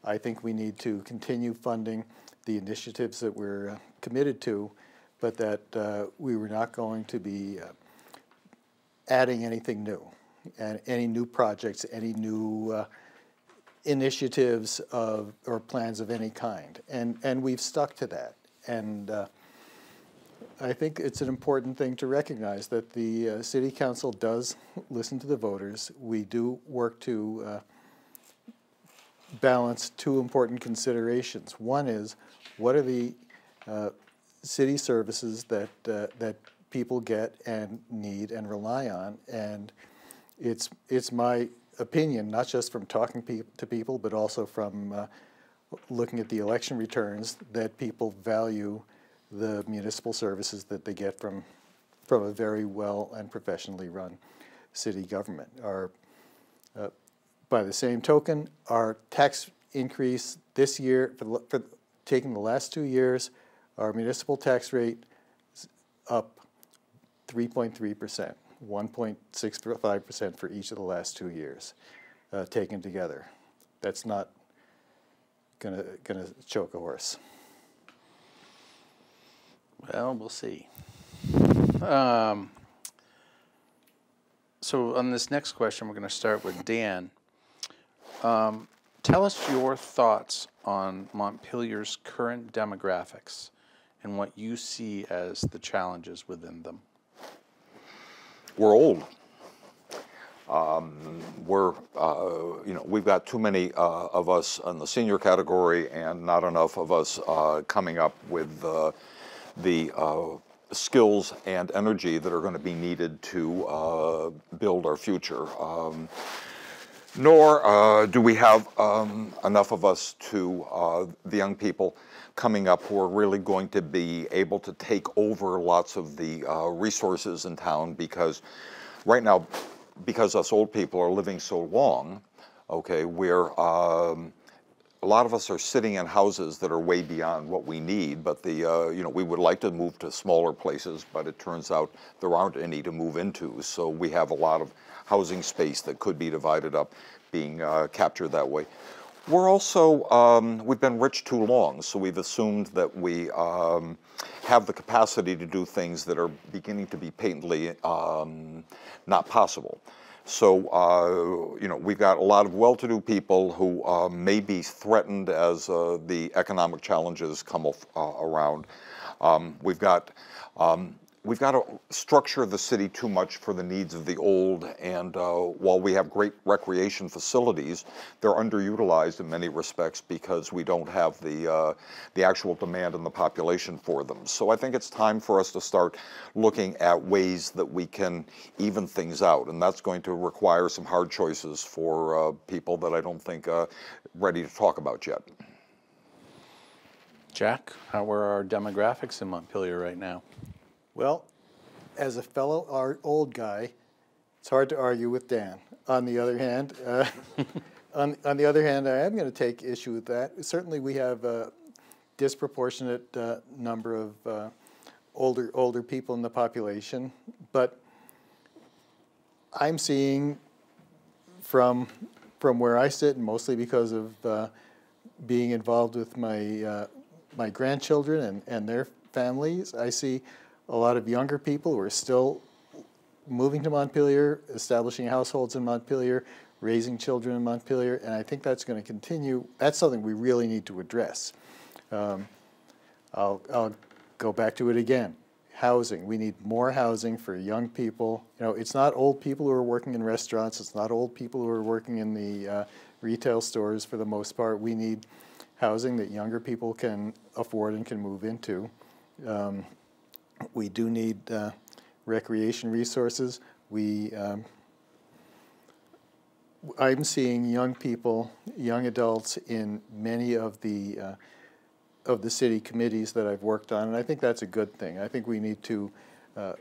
I think we need to continue funding the initiatives that we're uh, committed to, but that uh, we were not going to be adding anything new, and any new projects, any new uh, initiatives of, or plans of any kind. And, and we've stuck to that. And uh, I think it's an important thing to recognize that the uh, City Council does listen to the voters. We do work to uh, balance two important considerations. One is, what are the uh, city services that, uh, that people get and need and rely on. And it's, it's my opinion, not just from talking pe to people, but also from uh, looking at the election returns, that people value the municipal services that they get from, from a very well and professionally run city government. Our, uh, by the same token, our tax increase this year, for, for taking the last two years, our municipal tax rate up 3.3%, 1.65% for each of the last two years uh, taken together. That's not gonna, gonna choke a horse. Well, we'll see. Um, so on this next question, we're going to start with Dan. Um, tell us your thoughts on Montpelier's current demographics and what you see as the challenges within them we're old. Um, we're, uh, you know, we've got too many uh, of us in the senior category and not enough of us uh, coming up with uh, the uh, skills and energy that are going to be needed to uh, build our future. Um, nor do we have um, enough of us to the young people coming up who are really going to be able to take over lots of the uh, resources in town because right now, because us old people are living so long, okay, we're, um, a lot of us are sitting in houses that are way beyond what we need, but the, uh, you know, we would like to move to smaller places, but it turns out there aren't any to move into. So we have a lot of housing space that could be divided up being uh, captured that way. We're also, um, we've been rich too long, so we've assumed that we um, have the capacity to do things that are beginning to be patently um, not possible. So, uh, you know, we've got a lot of well-to-do people who uh, may be threatened as uh, the economic challenges come uh, around. Um, we've got um, we've got to structure the city too much for the needs of the old. And uh, while we have great recreation facilities, they're underutilized in many respects because we don't have the uh, the actual demand in the population for them. So I think it's time for us to start looking at ways that we can even things out, and that's going to require some hard choices for uh, people that I don't think uh, ready to talk about yet. Jack, how are our demographics in Montpelier right now? Well, as a fellow art, old guy, it's hard to argue with Dan. On the other hand, uh, on, on the other hand, I am going to take issue with that. Certainly, we have a disproportionate uh, number of uh, older older people in the population, but I'm seeing from from where I sit, and mostly because of uh, being involved with my uh, my grandchildren and, and their families, I see a lot of younger people who are still moving to Montpelier, establishing households in Montpelier, raising children in Montpelier, and I think that's going to continue. That's something we really need to address. Um, I'll, I'll go back to it again. Housing. We need more housing for young people. You know, it's not old people who are working in restaurants. It's not old people who are working in the uh, retail stores for the most part. We need housing that younger people can afford and can move into. Um, we do need uh, recreation resources. We, um, I'm seeing young people, young adults in many of the uh, of the city committees that I've worked on, and I think that's a good thing. I think we need to uh,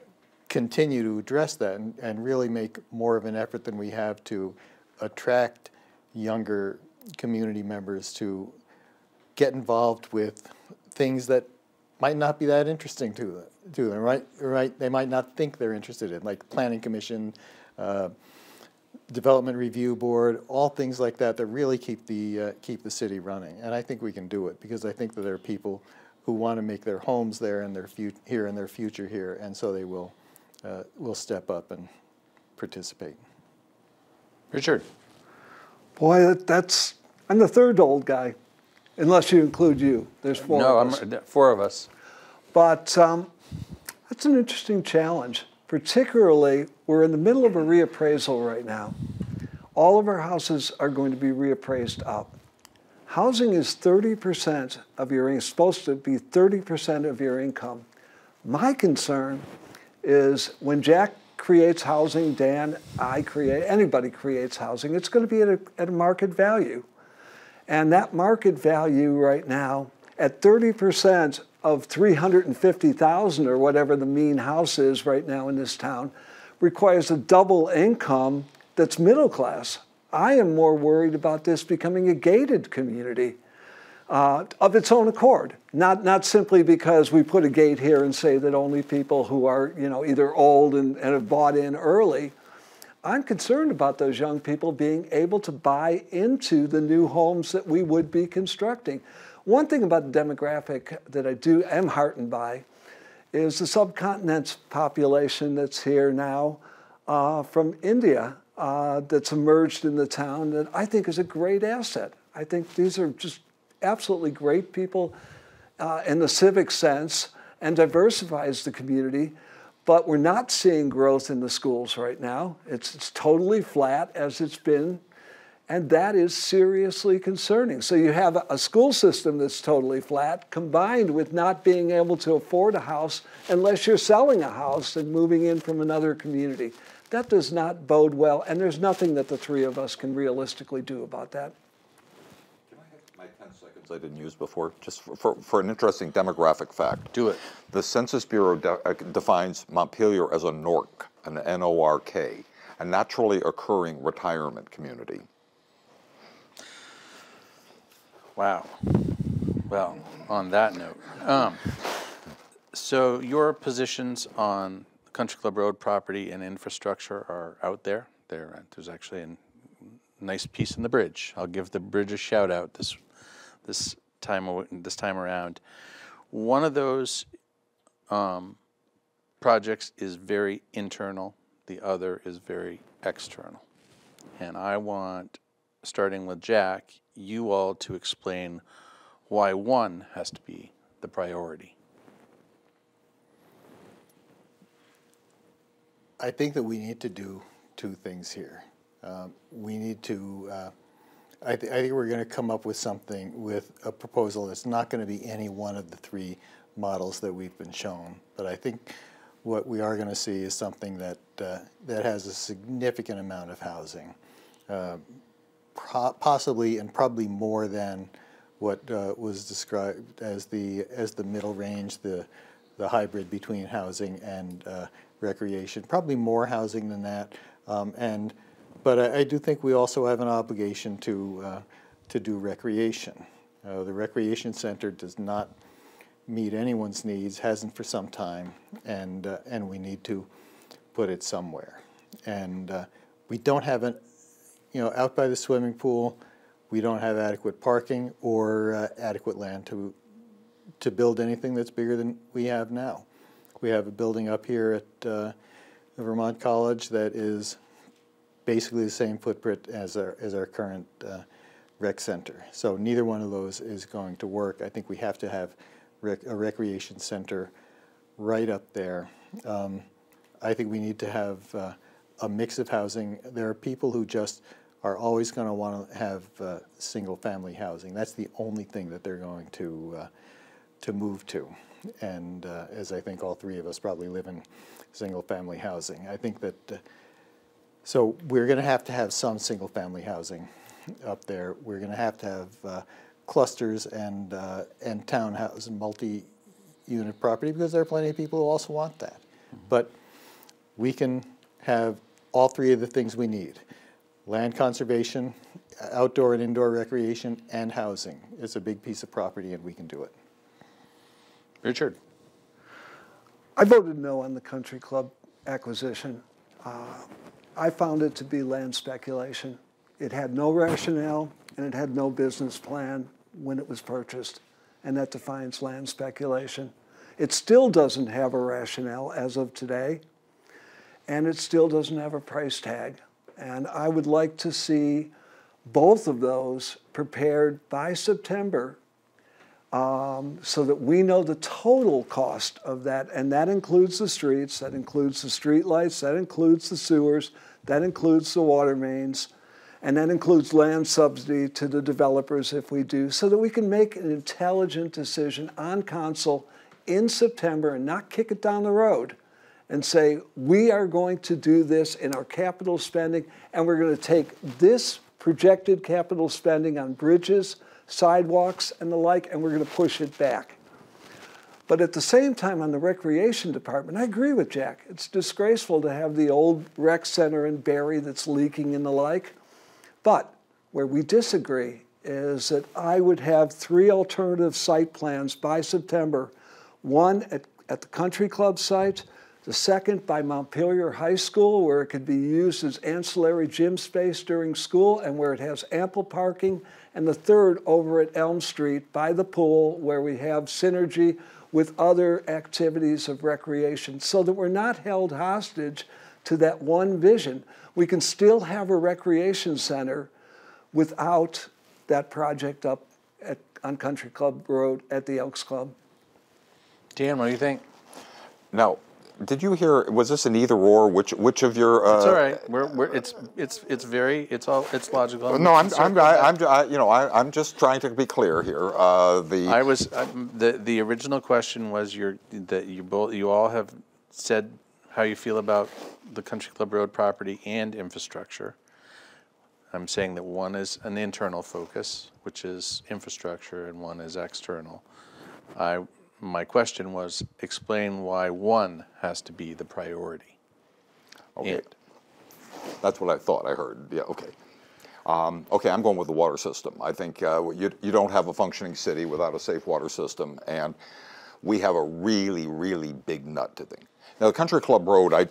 continue to address that and, and really make more of an effort than we have to attract younger community members to get involved with things that might not be that interesting to them, to them right? Right? They might not think they're interested in, like planning commission, uh, development review board, all things like that that really keep the uh, keep the city running. And I think we can do it because I think that there are people who want to make their homes there and their fu- here and their future here, and so they will uh, will step up and participate. Richard. Boy, that, that's I'm the third old guy, unless you include you. There's four. no, of us. I'm four of us. But um, that's an interesting challenge. Particularly, we're in the middle of a reappraisal right now. All of our houses are going to be reappraised up. Housing is 30% of your, income, it's supposed to be 30% of your income. My concern is when Jack creates housing, Dan, I create, anybody creates housing, it's going to be at a, at a market value. And that market value right now, at 30% of 350,000 or whatever the mean house is right now in this town, requires a double income that's middle class. I am more worried about this becoming a gated community uh, of its own accord, not, not simply because we put a gate here and say that only people who are you know, either old and, and have bought in early. I'm concerned about those young people being able to buy into the new homes that we would be constructing. One thing about the demographic that I do am heartened by is the subcontinent's population that's here now uh, from India uh, that's emerged in the town that I think is a great asset. I think these are just absolutely great people uh, in the civic sense and diversifies the community. But we're not seeing growth in the schools right now. It's, it's totally flat as it's been and that is seriously concerning. So you have a school system that's totally flat, combined with not being able to afford a house unless you're selling a house and moving in from another community. That does not bode well, and there's nothing that the three of us can realistically do about that. I have my 10 seconds I didn't use before? Just for, for, for an interesting demographic fact. Do it. The Census Bureau de- uh, defines Montpelier as a NORC, an N O R K, a naturally occurring retirement community. Wow. Well, on that note, um, so your positions on Country Club Road property and infrastructure are out there. There, there's actually a nice piece in the bridge. I'll give the bridge a shout out this this time this time around. One of those um, projects is very internal. The other is very external, and I want, starting with Jack, you all to explain why one has to be the priority. I think that we need to do two things here. Um, we need to, uh, I, th- I think we're going to come up with something with a proposal that's not going to be any one of the three models that we've been shown. But I think what we are going to see is something that, uh, that has a significant amount of housing, uh, possibly and probably more than what uh, was described as the, as the middle range, the, the hybrid between housing and uh, recreation, probably more housing than that. Um, and, but I, I do think we also have an obligation to, uh, to do recreation. Uh, the recreation center does not meet anyone's needs, hasn't for some time, and, uh, and we need to put it somewhere. And uh, we don't have an, you know, out by the swimming pool, we don't have adequate parking or uh, adequate land to, to build anything that's bigger than we have now. We have a building up here at uh, Vermont College that is basically the same footprint as our, as our current uh, rec center. So neither one of those is going to work. I think we have to have rec- a recreation center right up there. Um, I think we need to have uh, a mix of housing. There are people who just are always going to want to have uh, single-family housing. That's the only thing that they're going to uh, to move to. And uh, as I think all three of us probably live in single-family housing, I think that. So we're going to have to have some single-family housing up there. We're going to have to have uh, clusters and uh, and townhouse and multi-unit property because there are plenty of people who also want that. But we can have all three of the things we need land conservation, outdoor and indoor recreation, and housing. It's a big piece of property, and we can do it. Richard? I voted no on the country club acquisition. Uh, I found it to be land speculation. It had no rationale and it had no business plan when it was purchased, and that defines land speculation. It still doesn't have a rationale as of today, and it still doesn't have a price tag. And I would like to see both of those prepared by September um, so that we know the total cost of that. And that includes the streets, that includes the street lights, that includes the sewers, that includes the water mains, and that includes land subsidy to the developers if we do, so that we can make an intelligent decision on council in September and not kick it down the road and say, we are going to do this in our capital spending, and we're going to take this projected capital spending on bridges, sidewalks, and the like, and we're going to push it back. But at the same time, on the recreation department, I agree with Jack. It's disgraceful to have the old rec center in Barre that's leaking and the like. But where we disagree is that I would have three alternative site plans by September one at, at the country club site, the second by Montpelier High School, where it could be used as ancillary gym space during school and where it has ample parking, and the third over at Elm Street by the pool, where we have synergy with other activities of recreation, so that we're not held hostage to that one vision. We can still have a recreation center without that project up at, on Country Club Road at the Elks Club. Dan, what do you think? Now, did you hear? Was this an either or? Which which of your? Uh, It's all right. We're, we're, it's, it's, it's very, it's all, it's logical. No, I'm, I'm, I. I'm, I, you know, I, I'm just trying to be clear here. Uh, the I was, the, the original question was your, that you both, you all have said how you feel about the Country Club Road property and infrastructure. I'm saying that one is an internal focus, which is infrastructure, and one is external. I, my question was, explain why one has to be the priority. okay, And- that's what I thought I heard. Yeah, okay. Um, okay, I'm going with the water system. I think uh, you, you don't have a functioning city without a safe water system, and we have a really, really big nut to think. Now, the Country Club Road, I,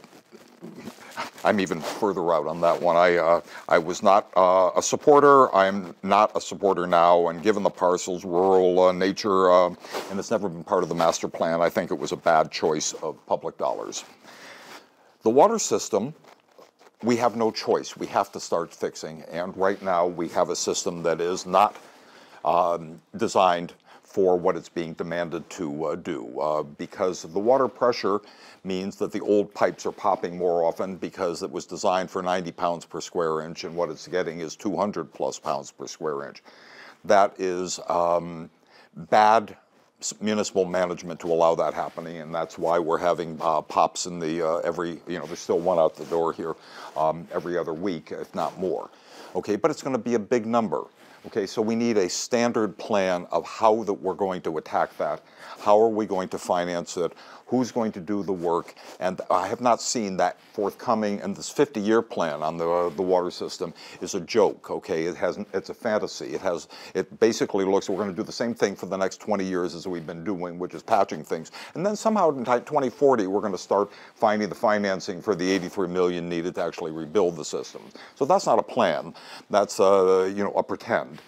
I'm even further out on that one. I, uh, I was not uh, a supporter. I'm not a supporter now. And given the parcel's rural uh, nature, uh, and it's never been part of the master plan, I think it was a bad choice of public dollars. The water system, we have no choice. We have to start fixing. And right now, we have a system that is not um, designed for what it's being demanded to uh, do uh, because the water pressure means that the old pipes are popping more often because it was designed for 90 pounds per square inch and what it's getting is 200 plus pounds per square inch. That is um, bad municipal management to allow that happening, and that's why we're having uh, pops in the uh, every, you know, there's still one out the door here um, every other week, if not more. Okay, but it's going to be a big number. Okay, so we need a standard plan of how that we're going to attack that. How are we going to finance it? Who's going to do the work, and I have not seen that forthcoming. And this 50-year plan on the uh, the water system is a joke. Okay, it has it's a fantasy. It has it basically looks we're going to do the same thing for the next 20 years as we've been doing, which is patching things, and then somehow in 2040 we're going to start finding the financing for the 83 million needed to actually rebuild the system. So that's not a plan. That's uh, you know a pretend.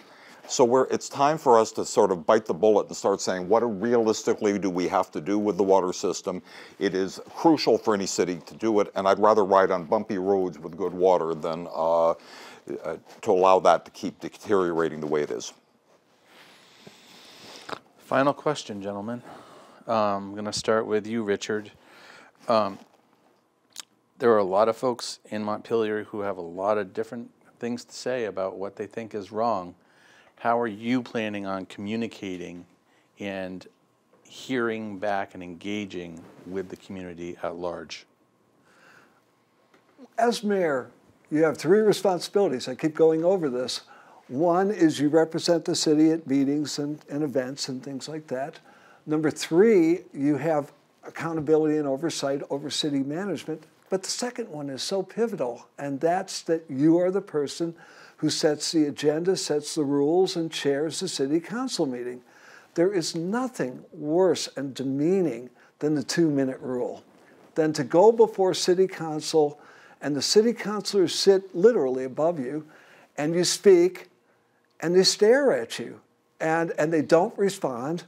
So it's time for us to sort of bite the bullet and start saying, what realistically do we have to do with the water system? It is crucial for any city to do it, and I'd rather ride on bumpy roads with good water than uh, uh, to allow that to keep deteriorating the way it is. Final question, gentlemen. Um, I'm going to start with you, Richard. Um, there are a lot of folks in Montpelier who have a lot of different things to say about what they think is wrong how are you planning on communicating and hearing back and engaging with the community at large? As mayor, you have three responsibilities. I keep going over this. One is you represent the city at meetings and, and events and things like that. Number three, you have accountability and oversight over city management. But the second one is so pivotal, and that's that you are the person who sets the agenda, sets the rules, and chairs the city council meeting. There is nothing worse and demeaning than the two minute rule, than to go before city council and the city councilors sit literally above you and you speak and they stare at you and, and they don't respond.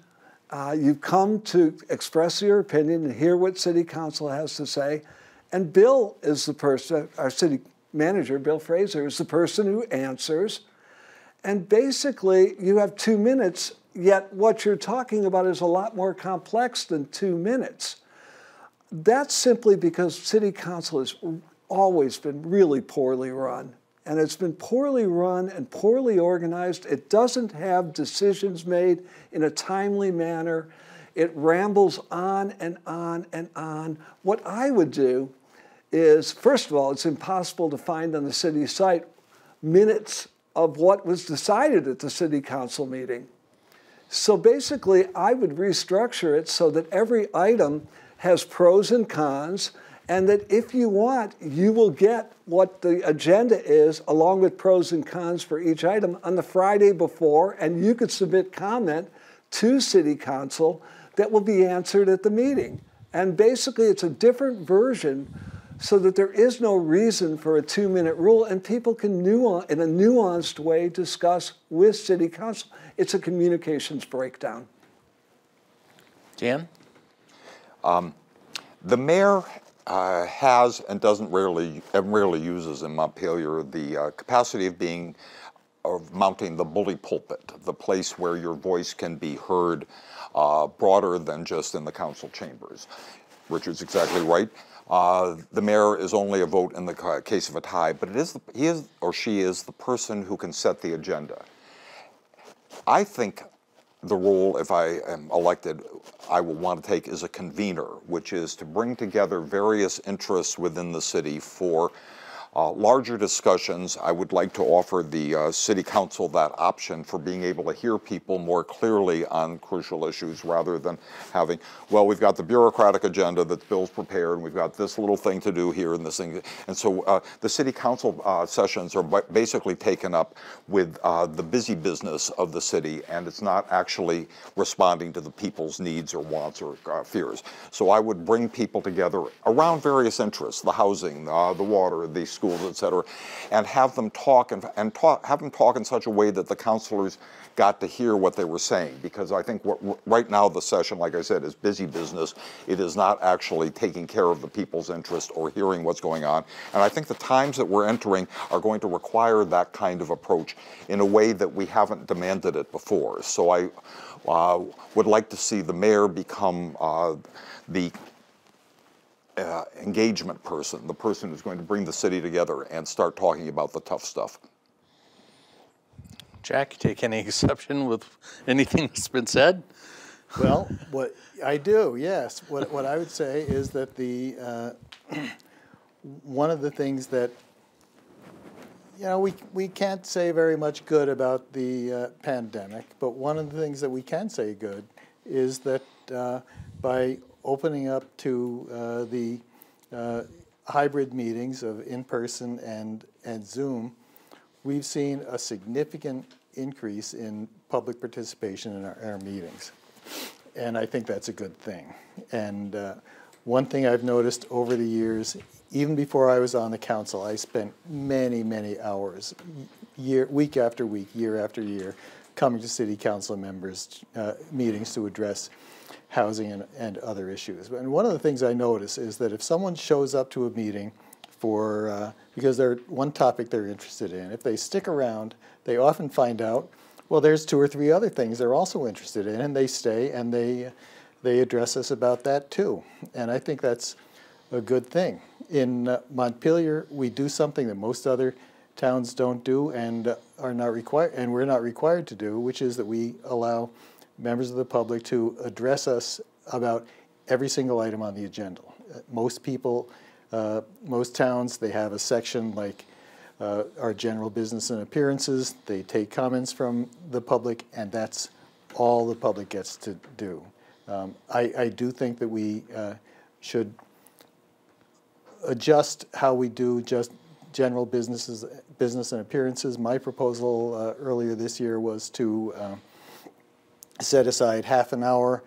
Uh, you've come to express your opinion and hear what city council has to say. And Bill is the person, our city manager, Bill Fraser, is the person who answers. And basically, you have two minutes, yet what you're talking about is a lot more complex than two minutes. That's simply because city council has always been really poorly run. And it's been poorly run and poorly organized. It doesn't have decisions made in a timely manner. It rambles on and on and on. What I would do is, first of all, it's impossible to find on the city site minutes of what was decided at the city council meeting. So basically, I would restructure it so that every item has pros and cons, and that if you want, you will get what the agenda is along with pros and cons for each item on the Friday before, and you could submit comment to City Council that will be answered at the meeting. And basically, it's a different version so that there is no reason for a two minute rule and people can nuance, in a nuanced way discuss with city council. It's a communications breakdown. Dan? Um, the mayor uh, has and doesn't rarely, and rarely uses in Montpelier the uh, capacity of being, of mounting the bully pulpit, the place where your voice can be heard uh, broader than just in the council chambers. Richard's exactly right. Uh, the mayor is only a vote in the case of a tie, but it is the, he is or she is the person who can set the agenda. I think the role, if I am elected, I will want to take is a convener, which is to bring together various interests within the city for uh, larger discussions, I would like to offer the uh, City Council that option for being able to hear people more clearly on crucial issues rather than having, well, we've got the bureaucratic agenda that Bill's prepared, and we've got this little thing to do here and this thing. And so uh, the City Council uh, sessions are basically taken up with uh, the busy business of the city, and it's not actually responding to the people's needs or wants or uh, fears. So I would bring people together around various interests, the housing, the water, the schools, et cetera, and have them talk and, and talk, have them talk in such a way that the counselors got to hear what they were saying. Because I think what, right now the session, like I said, is busy business. It is not actually taking care of the people's interest or hearing what's going on. And I think the times that we're entering are going to require that kind of approach in a way that we haven't demanded it before. So I uh, would like to see the mayor become uh, the uh, engagement person, the person who's going to bring the city together and start talking about the tough stuff. Jack, take any exception with anything that's been said? Well, what I do, yes. What, what I would say is that the uh, one of the things that you know we we can't say very much good about the uh, pandemic, but one of the things that we can say good is that uh, by opening up to uh, the uh, hybrid meetings of in person and and Zoom, we've seen a significant increase in public participation in our, our meetings. And I think that's a good thing. And uh, one thing I've noticed over the years, even before I was on the council, I spent many, many hours, year, week after week, year after year, coming to city council members' uh, meetings to address housing and, and other issues. And one of the things I notice is that if someone shows up to a meeting for, uh, because they're one topic they're interested in, if they stick around, they often find out well, there's two or three other things they're also interested in, and they stay and they they address us about that too. And I think that's a good thing. In uh, Montpelier, we do something that most other towns don't do and are not required, and we're not required to do, which is that we allow members of the public to address us about every single item on the agenda. Uh, most people, uh, most towns, they have a section like uh, our general business and appearances. They take comments from the public, and that's all the public gets to do. Um, I, I, do think that we uh, should adjust how we do just general businesses, business and appearances. My proposal uh, earlier this year was to uh, set aside half an hour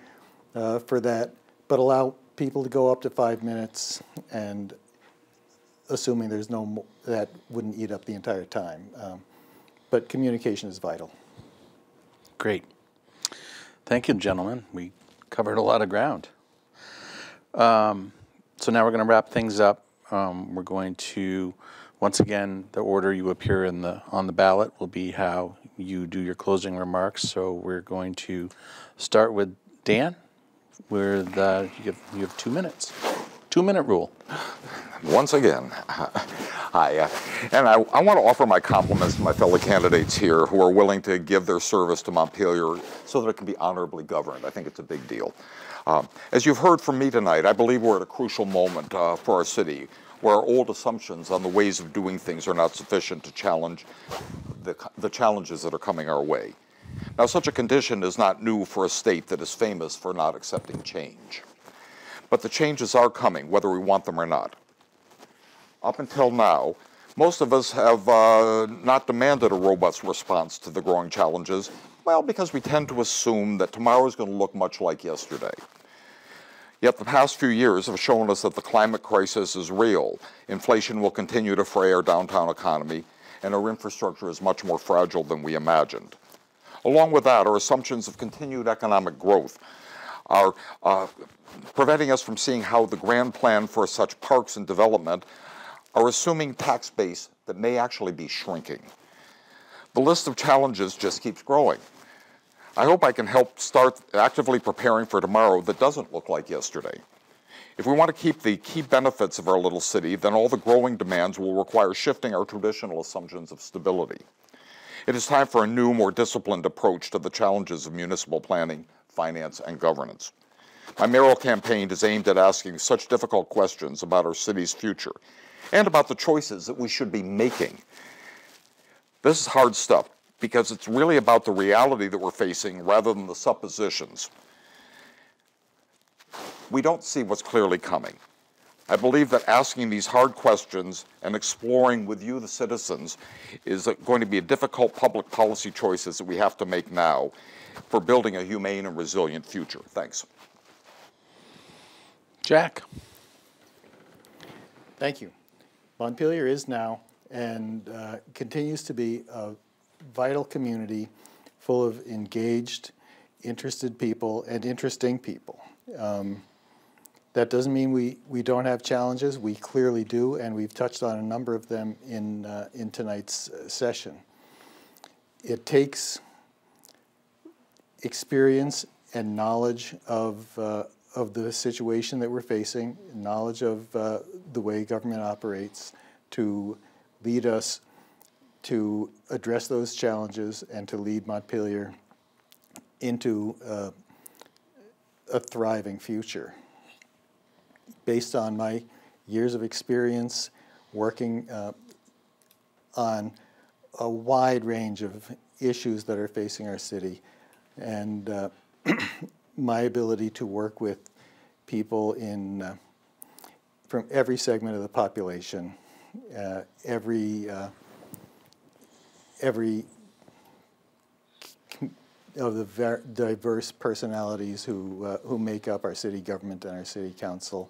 uh, for that, but allow people to go up to five minutes and assuming there's no, that wouldn't eat up the entire time. Um, but communication is vital. Great. Thank you, gentlemen. We covered a lot of ground. Um, so now we're going to wrap things up. Um, we're going to, once again, the order you appear in the on the ballot will be how you do your closing remarks. So we're going to start with Dan, where the, you, have, you have two minutes. Two minute rule once again, hi. Uh, and I, I want to offer my compliments to my fellow candidates here who are willing to give their service to Montpelier so that it can be honorably governed. I think it's a big deal. Um, as you've heard from me tonight, I believe we're at a crucial moment uh, for our city where our old assumptions on the ways of doing things are not sufficient to challenge the, the challenges that are coming our way. Now, such a condition is not new for a state that is famous for not accepting change. But the changes are coming, whether we want them or not up until now, most of us have uh, not demanded a robust response to the growing challenges, well, because we tend to assume that tomorrow is going to look much like yesterday. Yet the past few years have shown us that the climate crisis is real. Inflation will continue to fray our downtown economy, and our infrastructure is much more fragile than we imagined. Along with that, our assumptions of continued economic growth are uh, preventing us from seeing how the grand plan for such parks and development are assuming tax base that may actually be shrinking. The list of challenges just keeps growing. I hope I can help start actively preparing for tomorrow that doesn't look like yesterday. If we want to keep the key benefits of our little city, then all the growing demands will require shifting our traditional assumptions of stability. It is time for a new, more disciplined approach to the challenges of municipal planning, finance, and governance. My mayoral campaign is aimed at asking such difficult questions about our city's future and about the choices that we should be making. This is hard stuff because it's really about the reality that we're facing rather than the suppositions. We don't see what's clearly coming. I believe that asking these hard questions and exploring with you, the citizens, is going to be a difficult public policy choices that we have to make now for building a humane and resilient future. Thanks. Jack. Thank you. Montpelier is now and uh, continues to be a vital community full of engaged, interested people and interesting people. Um, that doesn't mean we, we don't have challenges. We clearly do, and we've touched on a number of them in, uh, in tonight's uh, session. It takes experience and knowledge of, uh, of the situation that we're facing, knowledge of uh, the way government operates to lead us to address those challenges and to lead Montpelier into uh, a thriving future. Based on my years of experience working uh, on a wide range of issues that are facing our city and uh, my ability to work with people in uh, from every segment of the population, uh, every uh, every of the ver- diverse personalities who, uh, who make up our city government and our city council.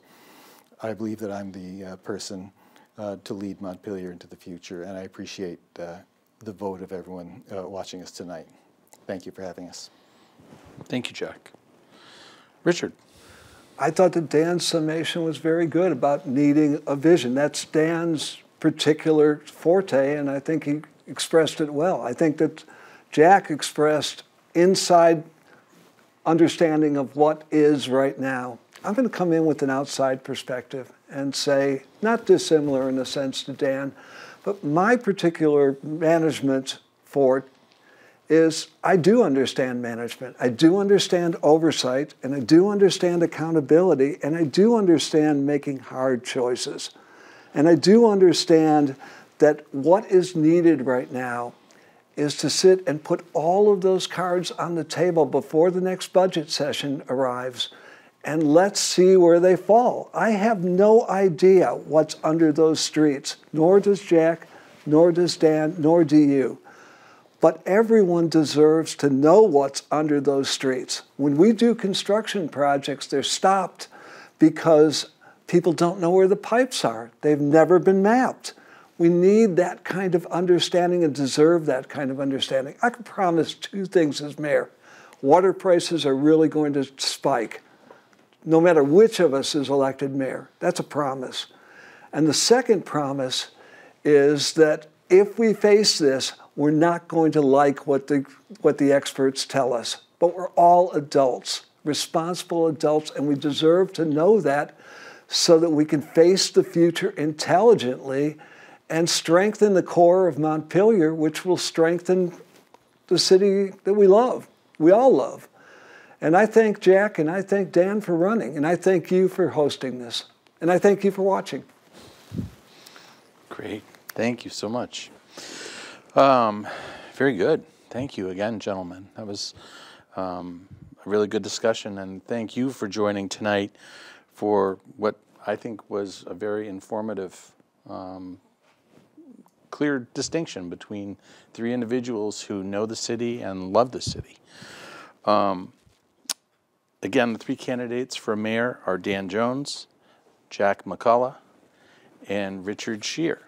I believe that I'm the uh, person uh, to lead Montpelier into the future, and I appreciate uh, the vote of everyone uh, watching us tonight. Thank you for having us. Thank you, Jack. Richard. I thought that Dan's summation was very good about needing a vision. That's Dan's particular forte, and I think he expressed it well. I think that Jack expressed inside understanding of what is right now. I'm going to come in with an outside perspective and say, not dissimilar in a sense to Dan, but my particular management for is I do understand management. I do understand oversight, and I do understand accountability, and I do understand making hard choices. And I do understand that what is needed right now is to sit and put all of those cards on the table before the next budget session arrives and let's see where they fall. I have no idea what's under those streets, nor does Jack, nor does Dan, nor do you. But everyone deserves to know what's under those streets. When we do construction projects, they're stopped because people don't know where the pipes are. They've never been mapped. We need that kind of understanding and deserve that kind of understanding. I can promise two things as mayor. Water prices are really going to spike, no matter which of us is elected mayor. That's a promise. And the second promise is that if we face this, we're not going to like what the, what the experts tell us. But we're all adults, responsible adults, and we deserve to know that so that we can face the future intelligently and strengthen the core of Montpelier, which will strengthen the city that we love, we all love. And I thank Jack and I thank Dan for running, and I thank you for hosting this, and I thank you for watching. Great. Thank you so much. Um, very good. Thank you again, gentlemen. That was um, a really good discussion, and thank you for joining tonight for what I think was a very informative um, clear distinction between three individuals who know the city and love the city. Um, again, the three candidates for mayor are Dan Jones, Jack McCullough, and Richard Sheir.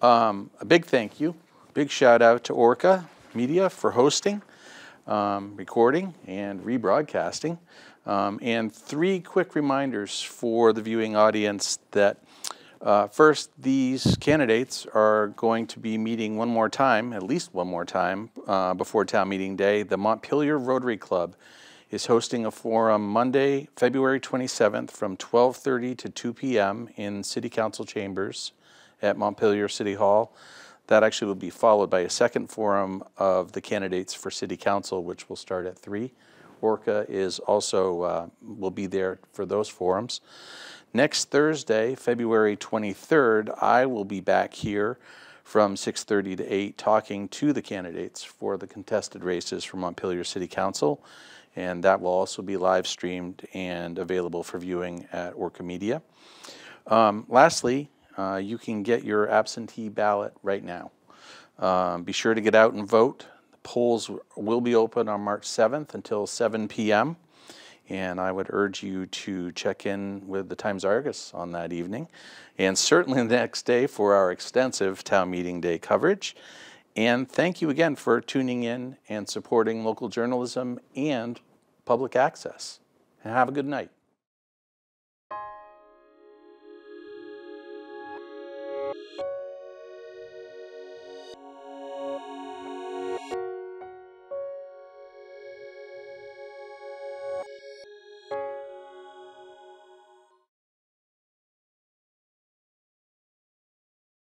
Um, a big thank you, big shout out to ORCA Media for hosting, um, recording, and rebroadcasting. Um, and three quick reminders for the viewing audience that uh, first, these candidates are going to be meeting one more time, at least one more time, uh, before town meeting day. The Montpelier Rotary Club is hosting a forum Monday, February 27th from 12:30 to 2 p.m. in City Council chambers at Montpelier City Hall. That actually will be followed by a second forum of the candidates for City Council, which will start at 3. ORCA is also uh, will be there for those forums. Next Thursday, February 23rd, I will be back here from 6:30 to 8 talking to the candidates for the contested races for Montpelier City Council, and that will also be live streamed and available for viewing at ORCA Media. Um, lastly, uh, you can get your absentee ballot right now. Um, be sure to get out and vote. The polls will be open on March 7th until 7 p.m And I would urge you to check in with the Times Argus on that evening, and certainly the next day for our extensive town meeting day coverage. And thank you again for tuning in and supporting local journalism and public access. And have a good night.